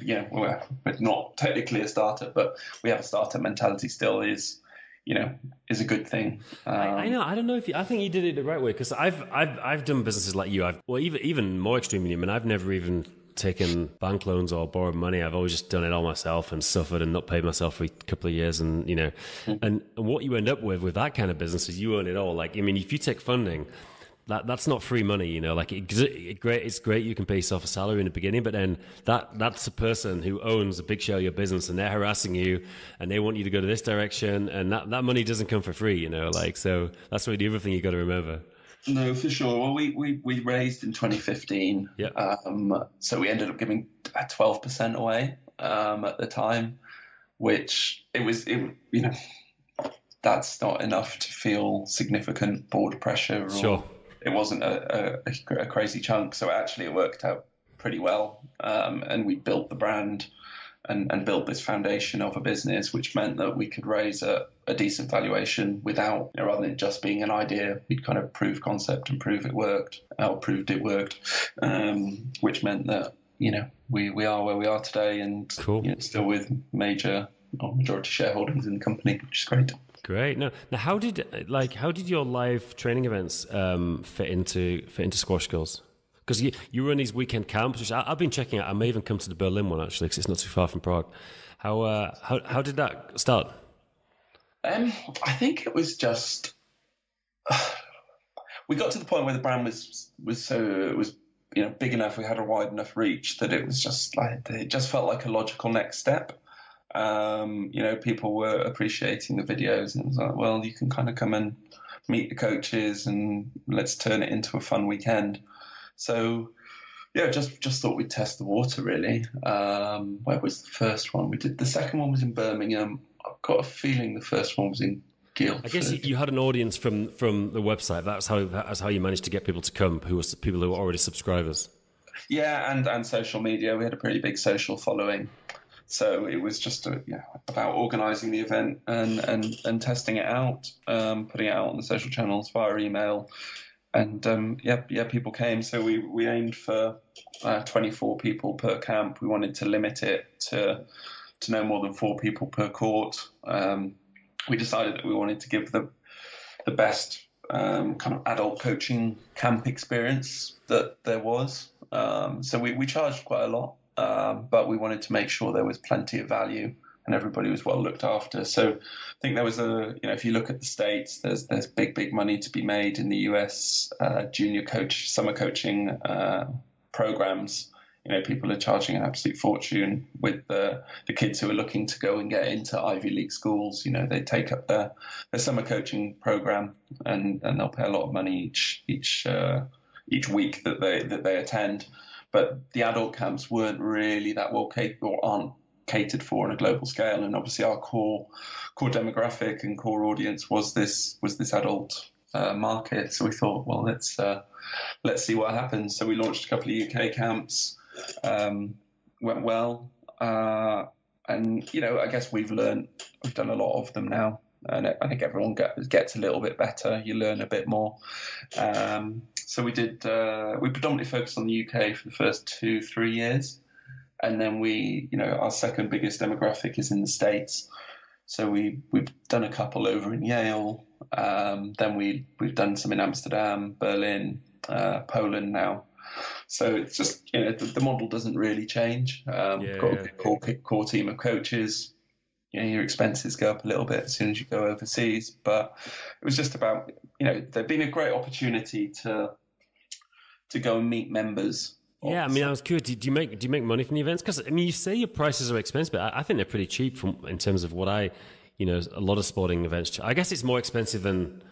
you know, we're, we're not technically a startup, but we have a startup mentality still is, you know, is a good thing. Um, I, I, know. I don't know if you, I think you did it the right way because I've I've I've done businesses like you. I've well even even more extremely. I mean, I've never even taken bank loans or borrowed money. I've always just done it all myself and suffered and not paid myself for a couple of years. And you know, and, and what you end up with with that kind of business is you own it all. Like I mean, if you take funding that that's not free money, you know. Like it, it, great, it's great you can pay yourself a salary in the beginning, but then that that's a person who owns a big share of your business, and they're harassing you, and they want you to go to this direction, and that that money doesn't come for free, you know. Like so, that's really the other thing you got to remember. No, for sure. Well, we we, we raised in 2015. Yeah. Um, so we ended up giving 12% away um, at the time, which it was it you know that's not enough to feel significant board pressure or sure it wasn't a, a, a, crazy chunk. So actually, it worked out pretty well, um, and we built the brand and, and built this foundation of a business, which meant that we could raise a, a decent valuation without, you know, rather than just being an idea, we'd kind of prove concept and prove it worked, or proved it worked, um, which meant that you know we, we are where we are today, and cool. you know, still with major or majority shareholdings in the company, which is great. Great. Now, now, how did like how did your live training events um, fit into fit into Squash Skills? Because you you run these weekend camps, which I, have been checking out. I may even come to the Berlin one actually, because it's not too far from Prague. How uh, how how did that start? Um, I think it was just [SIGHS] we got to the point where the brand was was so was you know big enough, we had a wide enough reach that it was just like it just felt like a logical next step. Um, you know, people were appreciating the videos, and it was like, well, you can kind of come and meet the coaches, and let's turn it into a fun weekend. So, yeah, just just thought we'd test the water really. Um, where was the first one? We did the second one was in Birmingham. I've got a feeling the first one was in Guildford. I guess you had an audience from from the website. That's how that's how you managed to get people to come, who were people who were already subscribers. Yeah, and and social media. We had a pretty big social following. So it was just a, you know, about organising the event and, and, and testing it out, um, putting it out on the social channels via email, and um, yeah, yeah, people came. So we we aimed for uh, 24 people per camp. We wanted to limit it to to no more than four people per court. Um, we decided that we wanted to give the the best um, kind of adult coaching camp experience that there was. Um, so we, we charged quite a lot, um, but we wanted to make sure there was plenty of value and everybody was well looked after. So I think there was a, you know, if you look at the states, there's there's big big money to be made in the US uh, junior coach summer coaching uh, programs you know, people are charging an absolute fortune with the, the kids who are looking to go and get into Ivy League schools. You know, they take up their, their summer coaching program and, and they'll pay a lot of money each each uh, each week that they that they attend. But the adult camps weren't really that well catered or aren't catered for on a global scale. And obviously, our core core demographic and core audience was this was this adult uh, market. So we thought, well, let's uh, let's see what happens. So we launched a couple of UK camps um, went well. Uh, and you know, I guess we've learned, we've done a lot of them now, and I think everyone get, gets a little bit better. You learn a bit more. Um, so we did. Uh, we predominantly focused on the UK for the first two, three years, and then we, you know, our second biggest demographic is in the states. So we we've done a couple over in Yale. Um, then we we've done some in Amsterdam, Berlin, uh, Poland now. So it's just you know the, the model doesn't really change. Um, yeah, got yeah. a core, core team of coaches. You know, your expenses go up a little bit as soon as you go overseas, but it was just about you know there'd been a great opportunity to to go and meet members yeah, I mean, I was curious. Do, you make do you make money from the events? Because I mean, you say your prices are expensive, but I, I, think they're pretty cheap from in terms of what I, you know, a lot of sporting events. I guess it's more expensive than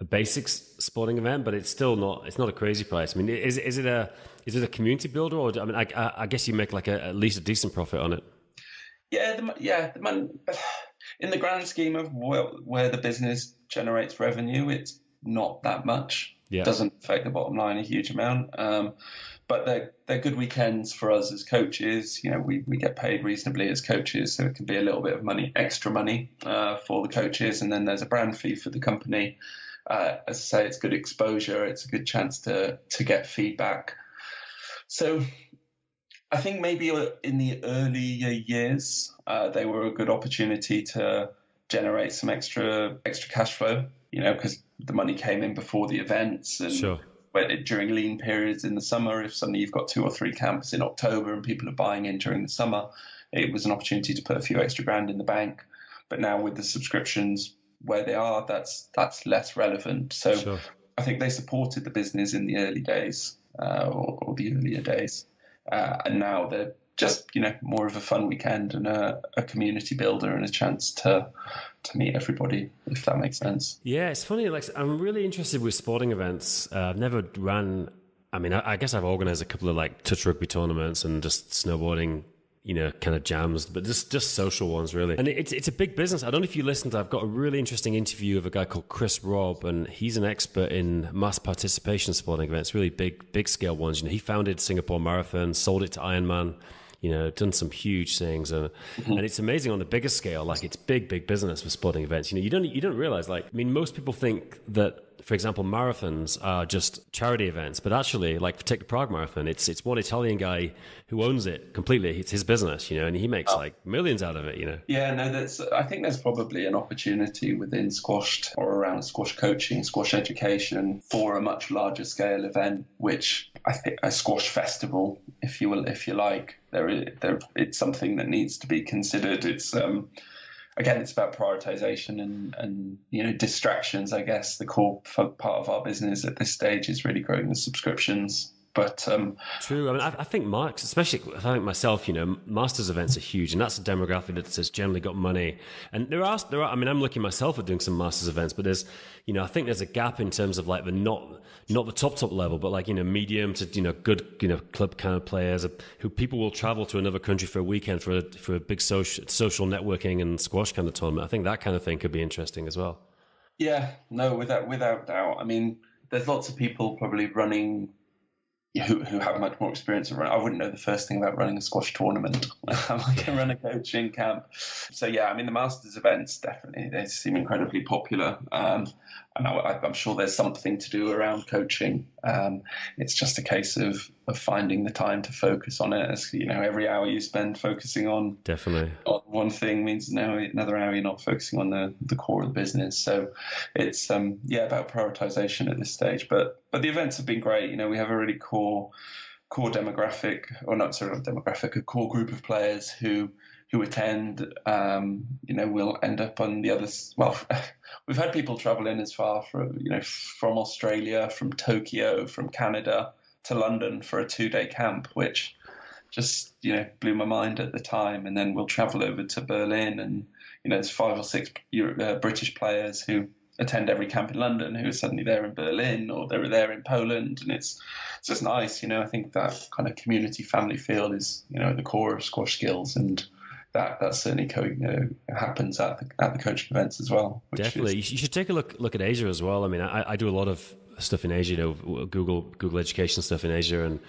a basic sporting event, but it's still not. It's not a crazy price. I mean, is is it a is it a community builder, or I mean, I, I guess you make like a, at least a decent profit on it. Yeah, the, yeah. The man, [SIGHS] in the grand scheme of where, where the business generates revenue, it's not that much. Yeah. Doesn't affect the bottom line a huge amount. Um, but they're they're good weekends for us as coaches. You know, we, we get paid reasonably as coaches, so it can be a little bit of money, extra money uh, for the coaches, and then there's a brand fee for the company uh, as I say, it's good exposure. It's a good chance to to get feedback. So I think maybe in the earlier years, uh, they were a good opportunity to generate some extra extra cash flow. You know, because the money came in before the events and. Sure. During lean periods in the summer, if suddenly you've got two or three camps in October and people are buying in during the summer, it was an opportunity to put a few extra grand in the bank. But now with the subscriptions, where they are, that's that's less relevant. So sure. I think they supported the business in the early days uh, or, or, the earlier days, uh, and now they're just you know more of a fun weekend and a, a, community builder and a chance to to meet everybody if that makes sense. Yeah, it's funny. Like I'm really interested with sporting events. Uh, I've never run I mean, I, I guess I've organized a couple of like touch rugby tournaments and just snowboarding you know, kind of jams, but just just social ones really. And it's it's a big business. I don't know if you listened. I've got a really interesting interview of a guy called Chris Robb, and he's an expert in mass participation sporting events, really big big scale ones. You know, he founded Singapore Marathon, sold it to Ironman. You know, done some huge things, and mm-hmm. and it's amazing on the bigger scale. Like it's big, big business for sporting events. You know, you don't you don't realize. Like, I mean, most people think that for example, marathons are just charity events, but actually, like take the Prague Marathon, it's it's one Italian guy who owns it completely. It's his business, you know, and he makes oh. like millions out of it, you know. Yeah, no, that's. I think there's probably an opportunity within squash or around squash coaching, squash education for a much larger scale event, which I think a squash festival, if you will, if you like, there, it's something that needs to be considered. It's um, again, it's about prioritization and, and you know distractions. I guess the core part of our business at this stage is really growing the subscriptions. But um, true. I mean, I, I, think Marks, especially I think myself, you know, masters events are huge, and that's a demographic that's generally got money. And there are, there are. I mean, I'm looking myself at doing some masters events, but there's, you know, I think there's a gap in terms of like the not not the top top level, but like you know, medium to you know, good you know, club kind of players who people will travel to another country for a weekend for a, for a big social social networking and squash kind of tournament. I think that kind of thing could be interesting as well. Yeah, no, without without doubt. I mean, there's lots of people probably running who, who have much more experience of running. I wouldn't know the first thing about running a squash tournament. [LAUGHS] I can run a coaching camp. So yeah, I mean the Masters events definitely they seem incredibly popular. Um, and I, am sure there's something to do around coaching. Um, it's just a case of, of finding the time to focus on it. As you know, every hour you spend focusing on definitely on one thing means now another hour you're not focusing on the, the core of the business. So it's um, yeah about prioritization at this stage. But but the events have been great. You know, we have a really core core demographic, or not sort of demographic, a core group of players who who attend, um, you know, will end up on the other. Well, [LAUGHS] we've had people travel in as far from, you know, from Australia, from Tokyo, from Canada to London for a two-day camp, which just you know blew my mind at the time. And then we'll travel over to Berlin, and you know, there's five or six Euro- uh, British players who attend every camp in London who are suddenly there in Berlin or they were there in Poland, and it's it's just nice, you know. I think that kind of community family feel is you know at the core of squash skills, and that that certainly co- you know, happens at the, at the coaching events as well. Definitely, is... you should take a look look at Asia as well. I mean, I, I do a lot of stuff in Asia, you know, Google Google Education stuff in Asia, and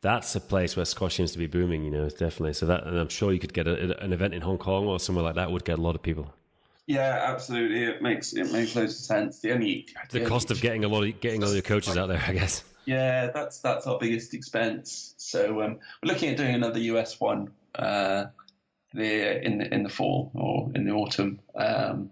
that's a place where squash seems to be booming. You know, definitely. So that, and I'm sure you could get a, an event in Hong Kong or somewhere like that would get a lot of people. Yeah, absolutely. It makes it makes loads of sense. The only the, the cost of getting a lot of getting all your coaches out there, I guess. Yeah, that's that's our biggest expense. So um, we're looking at doing another US one. Uh, the in the in the fall or in the autumn. Um,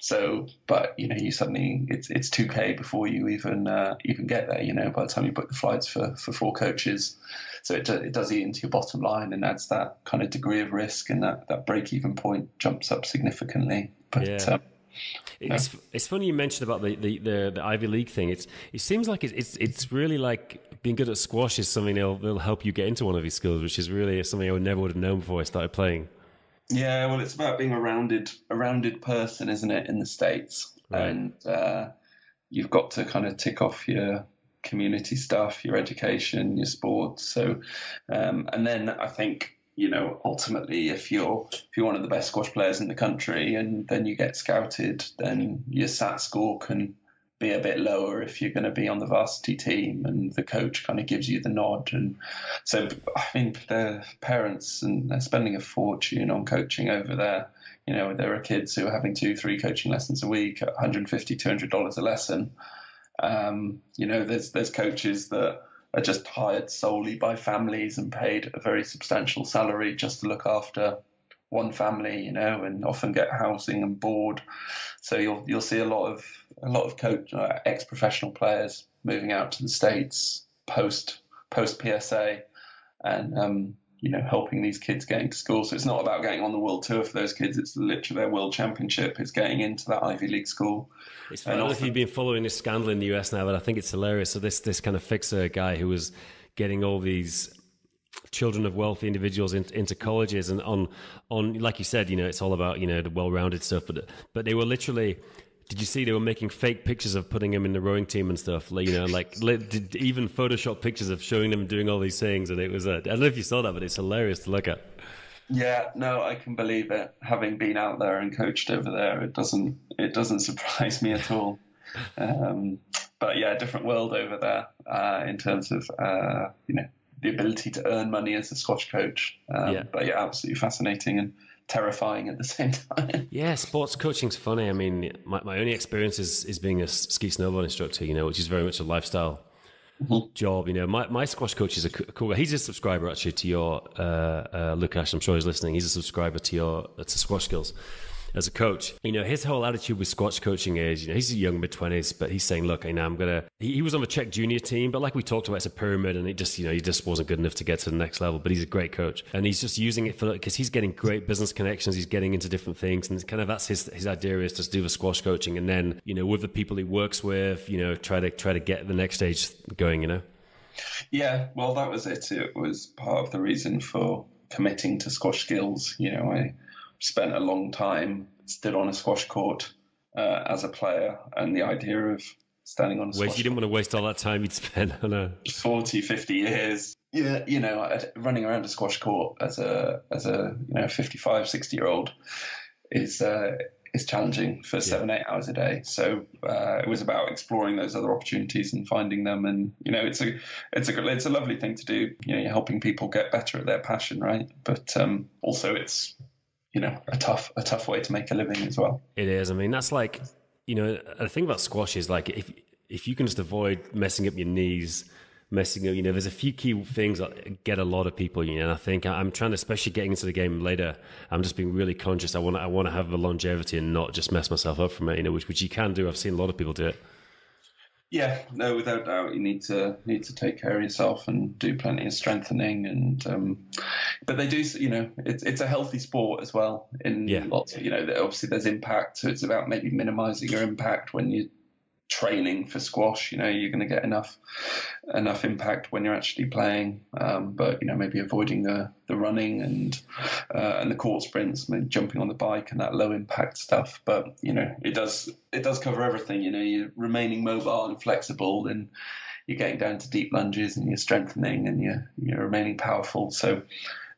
so, but you know, you suddenly it's it's two k before you even uh, even get there. You know, by the time you book the flights for for four coaches, so it it does eat into your bottom line and adds that kind of degree of risk, and that that break even point jumps up significantly. But yeah. Um, it's yeah. it's funny you mentioned about the, the, the, the, Ivy League thing. It's it seems like it's it's really like being good at squash is something that'll, that'll help you get into one of these skills, which is really something I would never would have known before I started playing. Yeah, well, it's about being a rounded, a rounded person, isn't it, in the states? Right. And uh, you've got to kind of tick off your community stuff, your education, your sports. So, um, and then I think you know ultimately, if you're if you're one of the best squash players in the country, and then you get scouted, then your SAT score can be a bit lower if you're going to be on the varsity team and the coach kind of gives you the nod. And so i mean the parents and they're spending a fortune on coaching over there. You know there are kids who are having two three coaching lessons a week at 150 200 dollars a lesson. Um, you know there's there's coaches that are just hired solely by families and paid a very substantial salary just to look after one family, you know, and often get housing and board. So you'll you'll see a lot of a lot of coach uh, ex professional players moving out to the states post post PSA, and um, you know helping these kids getting to school. So it's not about getting on the world tour for those kids. It's literally their world championship. It's getting into that Ivy League school. It's funny if you've been following this scandal in the US now, but I think it's hilarious. So this this kind of fixer guy who was getting all these children of wealthy individuals in, into colleges and on on like you said you know it's all about you know the well-rounded stuff but but they were literally did you see they were making fake pictures of putting him in the rowing team and stuff like, you know like [LAUGHS] even photoshop pictures of showing them doing all these things and it was uh, i don't know if you saw that but it's hilarious to look at yeah no i can believe it having been out there and coached over there it doesn't it doesn't [LAUGHS] surprise me at all um, but yeah different world over there uh, in terms of uh, you know the ability to earn money as a squash coach. Um, yeah. But yeah, absolutely fascinating and terrifying at the [LAUGHS] same time. Yeah, sports coaching's funny. I mean, my, my only experience is, is being a ski snowboard instructor, you know, which is very much a lifestyle mm-hmm. job. You know, my, my squash coach is a cool guy. He's a subscriber actually to your, uh, uh, Lukash. I'm sure he's listening. He's a subscriber to your, to Squash Skills. As a coach. You know, his whole attitude with squash coaching is, you know, he's a young mid twenties, but he's saying, look, you know, I'm gonna. He, he, was on the Czech junior team, but like we talked about, it's a pyramid, and it just, you know, he just wasn't good enough to get to the next level. But he's a great coach, and he's just using it for because he's getting great business connections. He's getting into different things, and kind of that's his his idea is to do the squash coaching, and then you know, with the people he works with, you know, try to try to get the next stage going. You know. Yeah, well, that was it. It was part of the reason for committing to squash skills. You know, I spent a long time stood on a squash court uh, as a player, and the idea of standing on a Wait, you didn't want to waste all that time you'd spent on a 40, 50 years. Yeah, you know, running around a squash court as a as a you know 55, 60 year old is uh, is challenging for seven, yeah. eight hours a day. So uh, it was about exploring those other opportunities and finding them. And you know, it's a it's a it's a lovely thing to do. You know, you're helping people get better at their passion, right? But um, also, it's you know a tough a tough way to make a living as well. It is. I mean, that's like you know, the thing about squash is like if if you can just avoid messing up your knees messing up. You know, there's a few key things that get a lot of people. You know, and I think I'm trying to, especially getting into the game later. I'm just being really conscious. I want to, I want to have the longevity and not just mess myself up from it. You know, which which you can do. I've seen a lot of people do it. Yeah, no, without doubt, you need to need to take care of yourself and do plenty of strengthening. And um, but they do, you know, it's it's a healthy sport as well. In yeah. lots, of, you know, obviously there's impact, so it's about maybe minimising your impact when you training for squash. You know, you're going to get enough enough impact when you're actually playing, um, but you know, maybe avoiding the the running and uh, and the court sprints, maybe jumping on the bike and that low impact stuff. But you know, it does it does cover everything. You know, you're remaining mobile and flexible, and you're getting down to deep lunges, and you're strengthening, and you're you're remaining powerful. So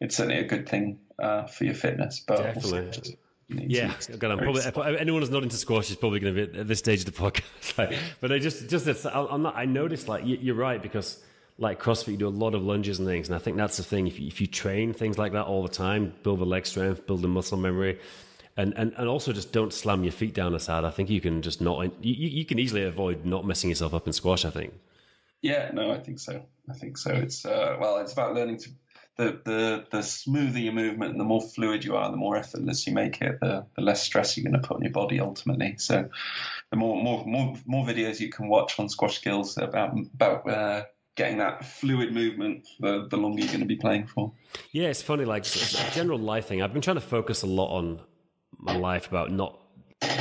it's certainly a good thing uh, for your fitness. But definitely yeah, God, I'm probably if anyone who's not into squash is probably going to be at this stage of the podcast. [LAUGHS] like, but I just, just I'm not. I noticed like you're right because like CrossFit, you do a lot of lunges and things, and I think that's the thing. If you, if you train things like that all the time, build the leg strength, build the muscle memory, and, and, and also just don't slam your feet down as hard. I think you can just not. You, you can easily avoid not messing yourself up in squash. I think. Yeah, no, I think so. I think so. It's uh, well, it's about learning to the, the, the smoother your movement and the more fluid you are, the more effortless you make it, the, the less stress you're going to put on your body ultimately. So the more, more, more, more videos you can watch on squash skills about, about, uh, getting that fluid movement, the, the longer you're going to be playing for. Yeah, it's funny, like general life thing. I've been trying to focus a lot on my life about not,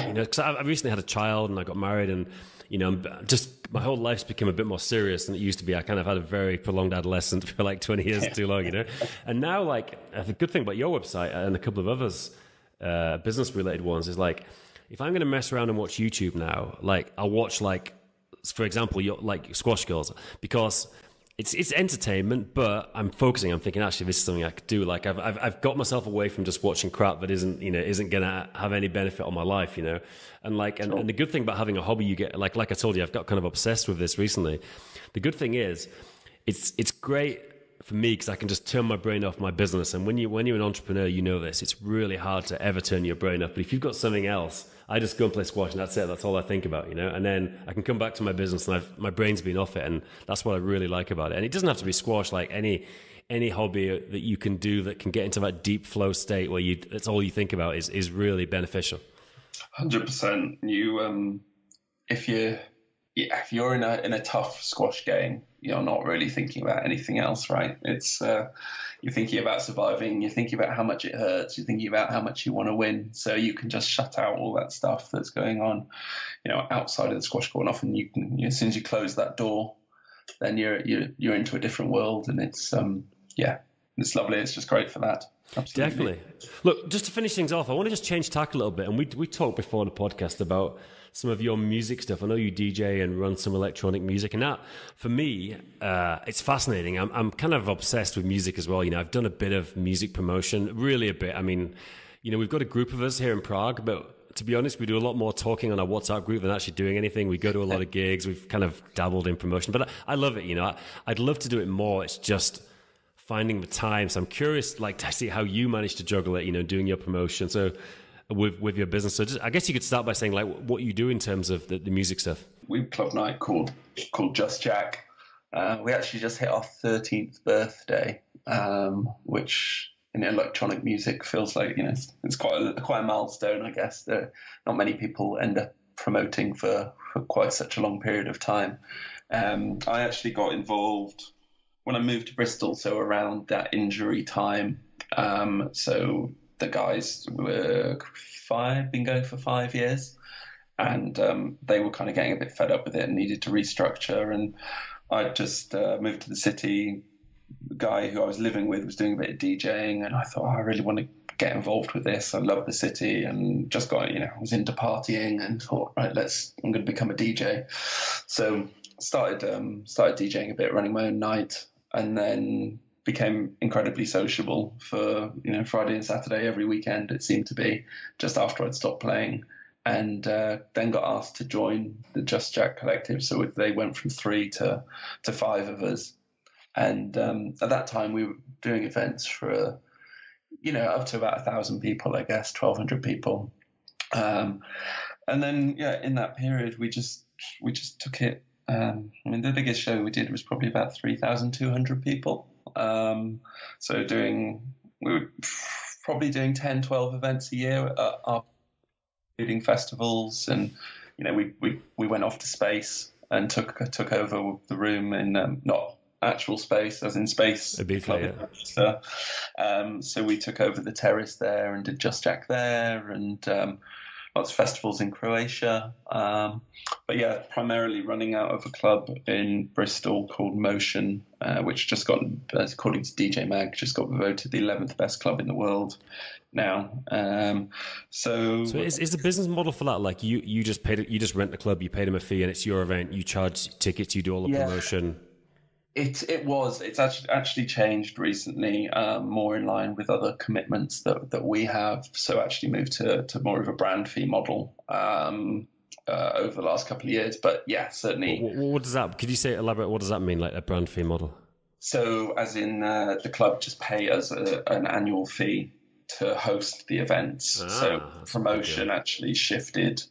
you know, because I recently had a child and I got married and you know, just my whole life's become a bit more serious than it used to be. I kind of had a very prolonged adolescence [LAUGHS] for like 20 years too long, you know? And now, like, the good thing about your website and a couple of others, uh, business related ones, is like, if I'm going to mess around and watch YouTube now, like, I'll watch, like, for example, your, like Squash Skills, because it's it's entertainment, but I'm focusing. I'm thinking actually this is something I could do. Like I've I've, I've got myself away from just watching crap that isn't you know isn't gonna have any benefit on my life. You know, and like and, and the good thing about having a hobby, you get like like I told you, I've got kind of obsessed with this recently. The good thing is, it's it's great for me because I can just turn my brain off my business. And when you when you're an entrepreneur, you know this. It's really hard to ever turn your brain off. But if you've got something else I just go and play squash and that's it. That's all I think about, you know. And then I can come back to my business and I've, my brain's been off it, and that's what I really like about it. And it doesn't have to be squash. Like any any hobby that you can do that can get into that deep flow state where you that's all you think about is is really beneficial. Hundred percent. You um, if you yeah, if you're in a in a tough squash game, you're not really thinking about anything else, right? It's uh, you're thinking about surviving, you're thinking about how much it hurts, you're thinking about how much you want to win. So you can just shut out all that stuff that's going on, you know, outside of the squash court. And often you can, as soon as you close that door, then you're you're you're into a different world, and it's um yeah, it's lovely. It's just great for that. Absolutely. Definitely. Look, just to finish things off, I want to just change tack a little bit, and we we talked before on the podcast about some of your music stuff. I know you DJ and run some electronic music, and that for me, uh, it's fascinating. I'm, I'm kind of obsessed with music as well. You know, I've done a bit of music promotion, really a bit. I mean, you know, we've got a group of us here in Prague, but to be honest, we do a lot more talking on our WhatsApp group than actually doing anything. We go to a lot of [LAUGHS] gigs. We've kind of dabbled in promotion, but I, I love it. You know, I, I'd love to do it more. It's just finding the time. So I'm curious, like, to see how you manage to juggle it. You know, doing your promotion. So with with your business. So just, I guess you could start by saying like what you do in terms of the, the music stuff. We have club night called called Just Jack. Uh, we actually just hit our thirteenth birthday, um, which in electronic music feels like you know it's, it's quite a, quite a milestone, I guess. There, not many people end up promoting for, for quite such a long period of time. Um, I actually got involved when I moved to Bristol, so around that injury time. Um, so the guys were five, been going for five years, and um, they were kind of getting a bit fed up with it and needed to restructure. And I just uh, moved to the city. The guy who I was living with was doing a bit of DJing, and I thought, oh, I really want to get involved with this. I love the city and just got, you know, was into partying and thought, right, let's, I'm going to become a DJ. So started, um, started DJing a bit, running my own night, and then became incredibly sociable for, you know, Friday and Saturday, every weekend it seemed to be just after I'd stopped playing. And uh, then got asked to join the Just Jack Collective. So they went from three to, to five of us. And um, at that time, we were doing events for you know, up to about a thousand people, I guess, twelve hundred people. Um, and then, yeah, in that period, we just we just took it. Um, I mean, the biggest show we did was probably about three thousand two hundred people. Um, so doing we were probably doing 10, 12 events a year at our including festivals, and you know, we we we went off to space and took took over the room in um, not actual space, as in space. Ibiza, yeah. Um, so we took over the terrace there and did Just Jack there, and um, lots of festivals in Croatia. Um, but yeah, primarily running out of a club in Bristol called Motion, uh, which just got, according to DJ Mag, just got voted the 11th best club in the world now. Um, so, so is, is the business model for that like you you just paid you just rent the club, you paid them a fee, and it's your event, you charge tickets, you do all the yeah. promotion. It it was. It's actually actually changed recently, um, more in line with other commitments that that we have. So actually moved to to more of a brand fee model. Um, uh, over the last couple of years, but yeah, certainly. What, what, does that? Could you say elaborate? What does that mean, like a brand fee model? So, as in uh, the club just pay us a, an annual fee to host the events. Ah, so promotion actually shifted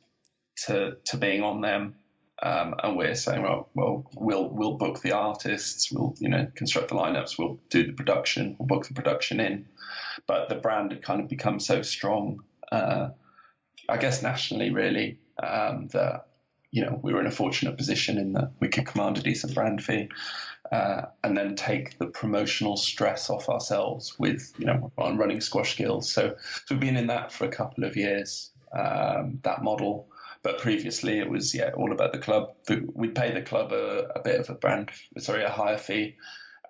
to to being on them um, and we're saying, well, well, we'll we'll book the artists, we'll you know construct the lineups, we'll do the production, we'll book the production in. But the brand had kind of become so strong, uh, I guess nationally, really, um, that you know we were in a fortunate position in that we could command a decent brand fee, uh, and then take the promotional stress off ourselves with you know on running squash skills. So, so we've been in that for a couple of years. Um, that model. But previously, it was yeah all about the club. We'd pay the club a, a bit of a brand, sorry, a higher fee,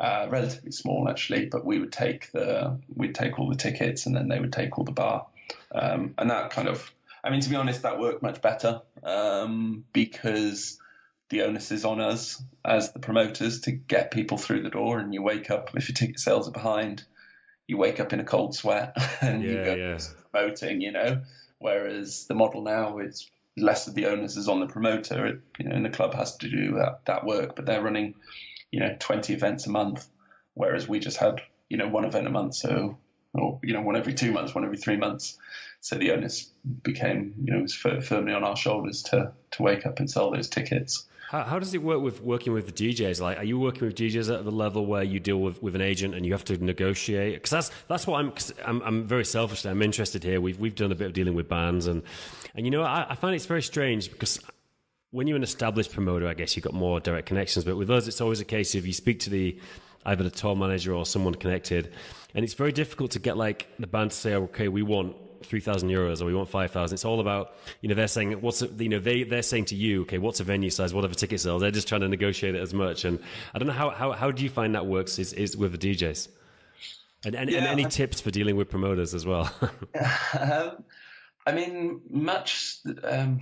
uh, relatively small actually. But we would take the we'd take all the tickets, and then they would take all the bar, um, and that kind of. I mean, to be honest, that worked much better um, because the onus is on us as the promoters to get people through the door. And you wake up if your ticket sales are behind, you wake up in a cold sweat [LAUGHS] and yeah, you go yeah. promoting. You know, whereas the model now is less of the onus is on the promoter. It, you know, and the club has to do that, that work, but they're running, you know, 20 events a month, whereas we just had, you know, one event a month. So, or, you know, one every two months, one every three months. So the onus became, you know, was firmly on our shoulders to, to wake up and sell those tickets. How, how, does it work with working with the DJs? Like, are you working with DJs at the level where you deal with, with an agent and you have to negotiate? Because that's that's what I'm, I'm. I'm very selfishly. I'm interested here. We've we've done a bit of dealing with bands and and you know I, I find it's very strange because when you're an established promoter, I guess you've got more direct connections. But with us, it's always a case of you speak to the either the tour manager or someone connected, and it's very difficult to get like the band to say, okay, we want three thousand euros or we want five thousand. It's all about you know they're saying what's you know they they're saying to you okay what's a venue size whatever ticket sales they're just trying to negotiate it as much and I don't know how how, how do you find that works is, is with the DJs and, and, yeah, and any tips for dealing with promoters as well. [LAUGHS] um, I mean much. Um,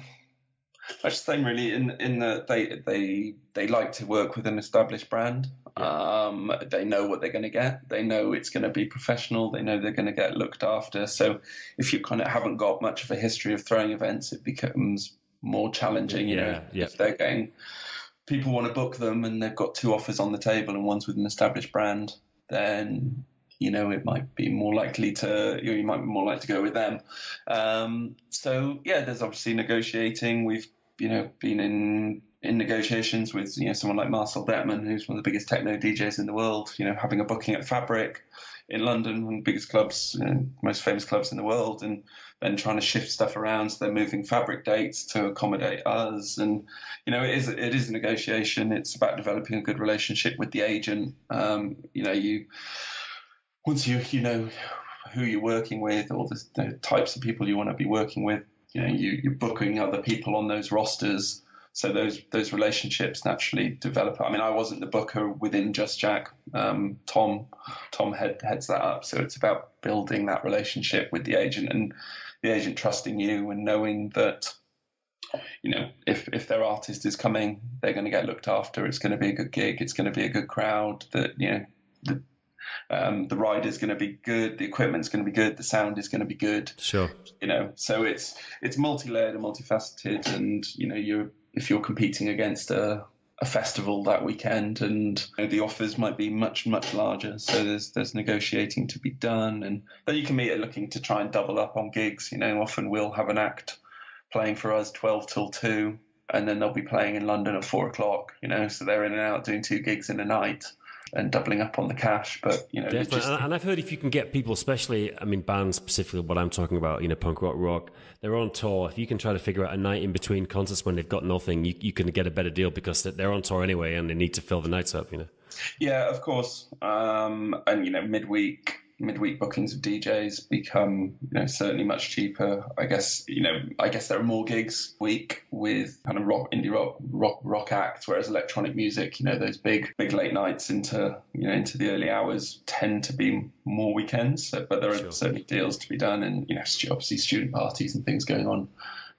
much the same, really. In in that they they they like to work with an established brand. Yeah. Um, they know what they're going to get. They know it's going to be professional. They know they're going to get looked after. So if you kind of haven't got much of a history of throwing events, it becomes more challenging. You yeah, know, yeah. if they're getting people want to book them and they've got two offers on the table and one's with an established brand, then you know it might be more likely to you, know, you might be more likely to go with them. Um, so yeah, there's obviously negotiating. We've you know been in in negotiations with you know someone like Marcel Dettmann, who's one of the biggest techno DJs in the world, you know, having a booking at Fabric, in London, one of the biggest clubs, you know, most famous clubs in the world, and then trying to shift stuff around. So they're moving fabric dates to accommodate us, and you know, it is it is a negotiation. It's about developing a good relationship with the agent. Um, you know, you once you you know who you're working with or the, the types of people you want to be working with, you know, you, you're booking other people on those rosters so those those relationships naturally develop. I mean, I wasn't the booker within Just Jack. Um, Tom Tom head, heads that up. So it's about building that relationship with the agent and the agent trusting you and knowing that you know if if their artist is coming, they're going to get looked after. It's going to be a good gig. It's going to be a good crowd. That you know. The, um, the ride is going to be good, the equipment's going to be good, the sound is going to be good. Sure. You know, so it's it's multi-layered and multifaceted, and you know you're if you're competing against a, a festival that weekend and you know, the offers might be much much larger. So there's there's negotiating to be done and then you can meet looking to try and double up on gigs. You know often we'll have an act playing for us 12 till 2 and then they'll be playing in london at 4 o'clock you know so they're in and out doing two gigs in a night and doubling up on the cash. But you know, definitely. Just... And I've heard if you can get people, especially I mean bands specifically, what I'm talking about, you know, punk rock, rock, they're on tour. If you can try to figure out a night in between concerts when they've got nothing, you, you can get a better deal because they're on tour anyway and they need to fill the nights up. You know. Yeah, of course. Um, and you know, midweek midweek bookings of DJs become, you know, certainly much cheaper. I guess, you know, I guess there are more gigs week with kind of rock, indie rock, rock, rock acts, whereas electronic music, you know, those big, big late nights into, you know, into the early hours tend to be more weekends. So, but there are sure. certainly deals to be done, and you know, obviously student parties and things going on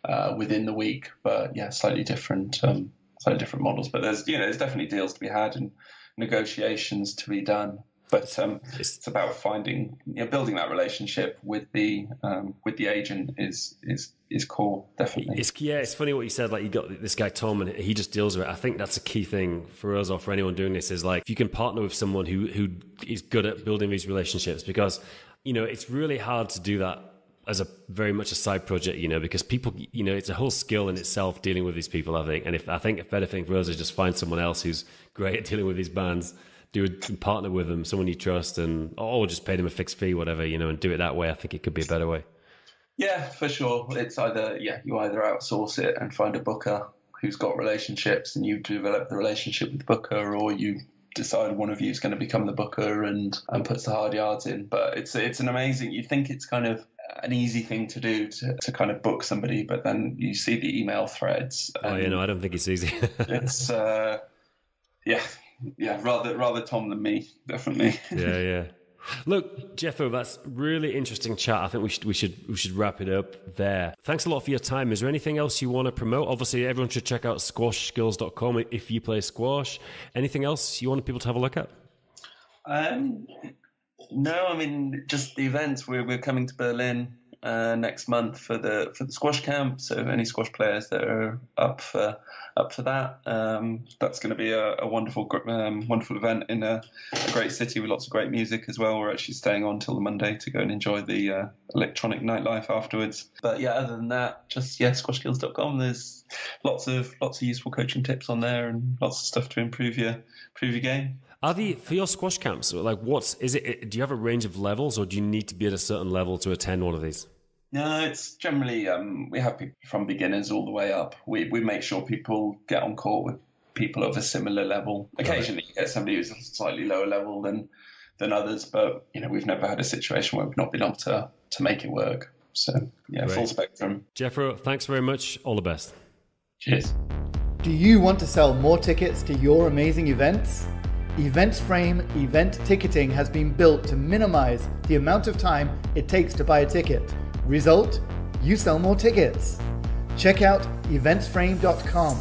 uh, within the week. But yeah, slightly different, um, slightly different models. But there's, you know, there's definitely deals to be had and negotiations to be done but um, it's about finding, you know, building that relationship with the um, with the agent is is is core, definitely. It's, yeah, it's funny what you said. Like you got this guy Tom, and he just deals with it. I think that's a key thing for us or for anyone doing this is like if you can partner with someone who who is good at building these relationships, because you know it's really hard to do that as a very much a side project, you know, because people, you know, it's a whole skill in itself dealing with these people. I think, and if I think a better thing for us is just find someone else who's great at dealing with these bands do a partner with them, someone you trust, and oh, just pay them a fixed fee, whatever, you know, and do it that way. I think it could be a better way. Yeah, for sure. It's either yeah, you either outsource it and find a booker who's got relationships, and you develop the relationship with the booker, or you decide one of you is going to become the booker and and puts the hard yards in. But it's it's an amazing. You think it's kind of an easy thing to do to, to kind of book somebody, but then you see the email threads. Oh, you know, I don't think it's easy. [LAUGHS] it's uh, yeah, yeah, rather rather Tom than me, definitely. yeah, yeah. [LAUGHS] Look, Jethro, that's really interesting chat. I think we should we should we should wrap it up there. Thanks a lot for your time. Is there anything else you want to promote? Obviously, everyone should check out squashskills.com if you play squash. Anything else you want people to have a look at? Um, no, I mean just the events. We're we're coming to Berlin uh, next month for the for the squash camp. So any squash players that are up for up for that, um, that's going to be a, a wonderful um, wonderful event in a, a, great city with lots of great music as well. We're actually staying on till the Monday to go and enjoy the uh, electronic nightlife afterwards. But yeah, other than that, just yeah, squashskills.com. There's lots of lots of useful coaching tips on there and lots of stuff to improve your improve your game. Are the for your squash camps like what's is it? Do you have a range of levels, or do you need to be at a certain level to attend one of these? No, it's generally um, we have people from beginners all the way up. We we make sure people get on court with people of a similar level. Occasionally, you get somebody who's a slightly lower level than than others, but you know we've never had a situation where we've not been able to to make it work. So yeah, Great. full spectrum. Jethro, thanks very much. All the best. Cheers. Do you want to sell more tickets to your amazing events? EventsFrame event ticketing has been built to minimize the amount of time it takes to buy a ticket Result? You sell more tickets. Check out eventsframe.com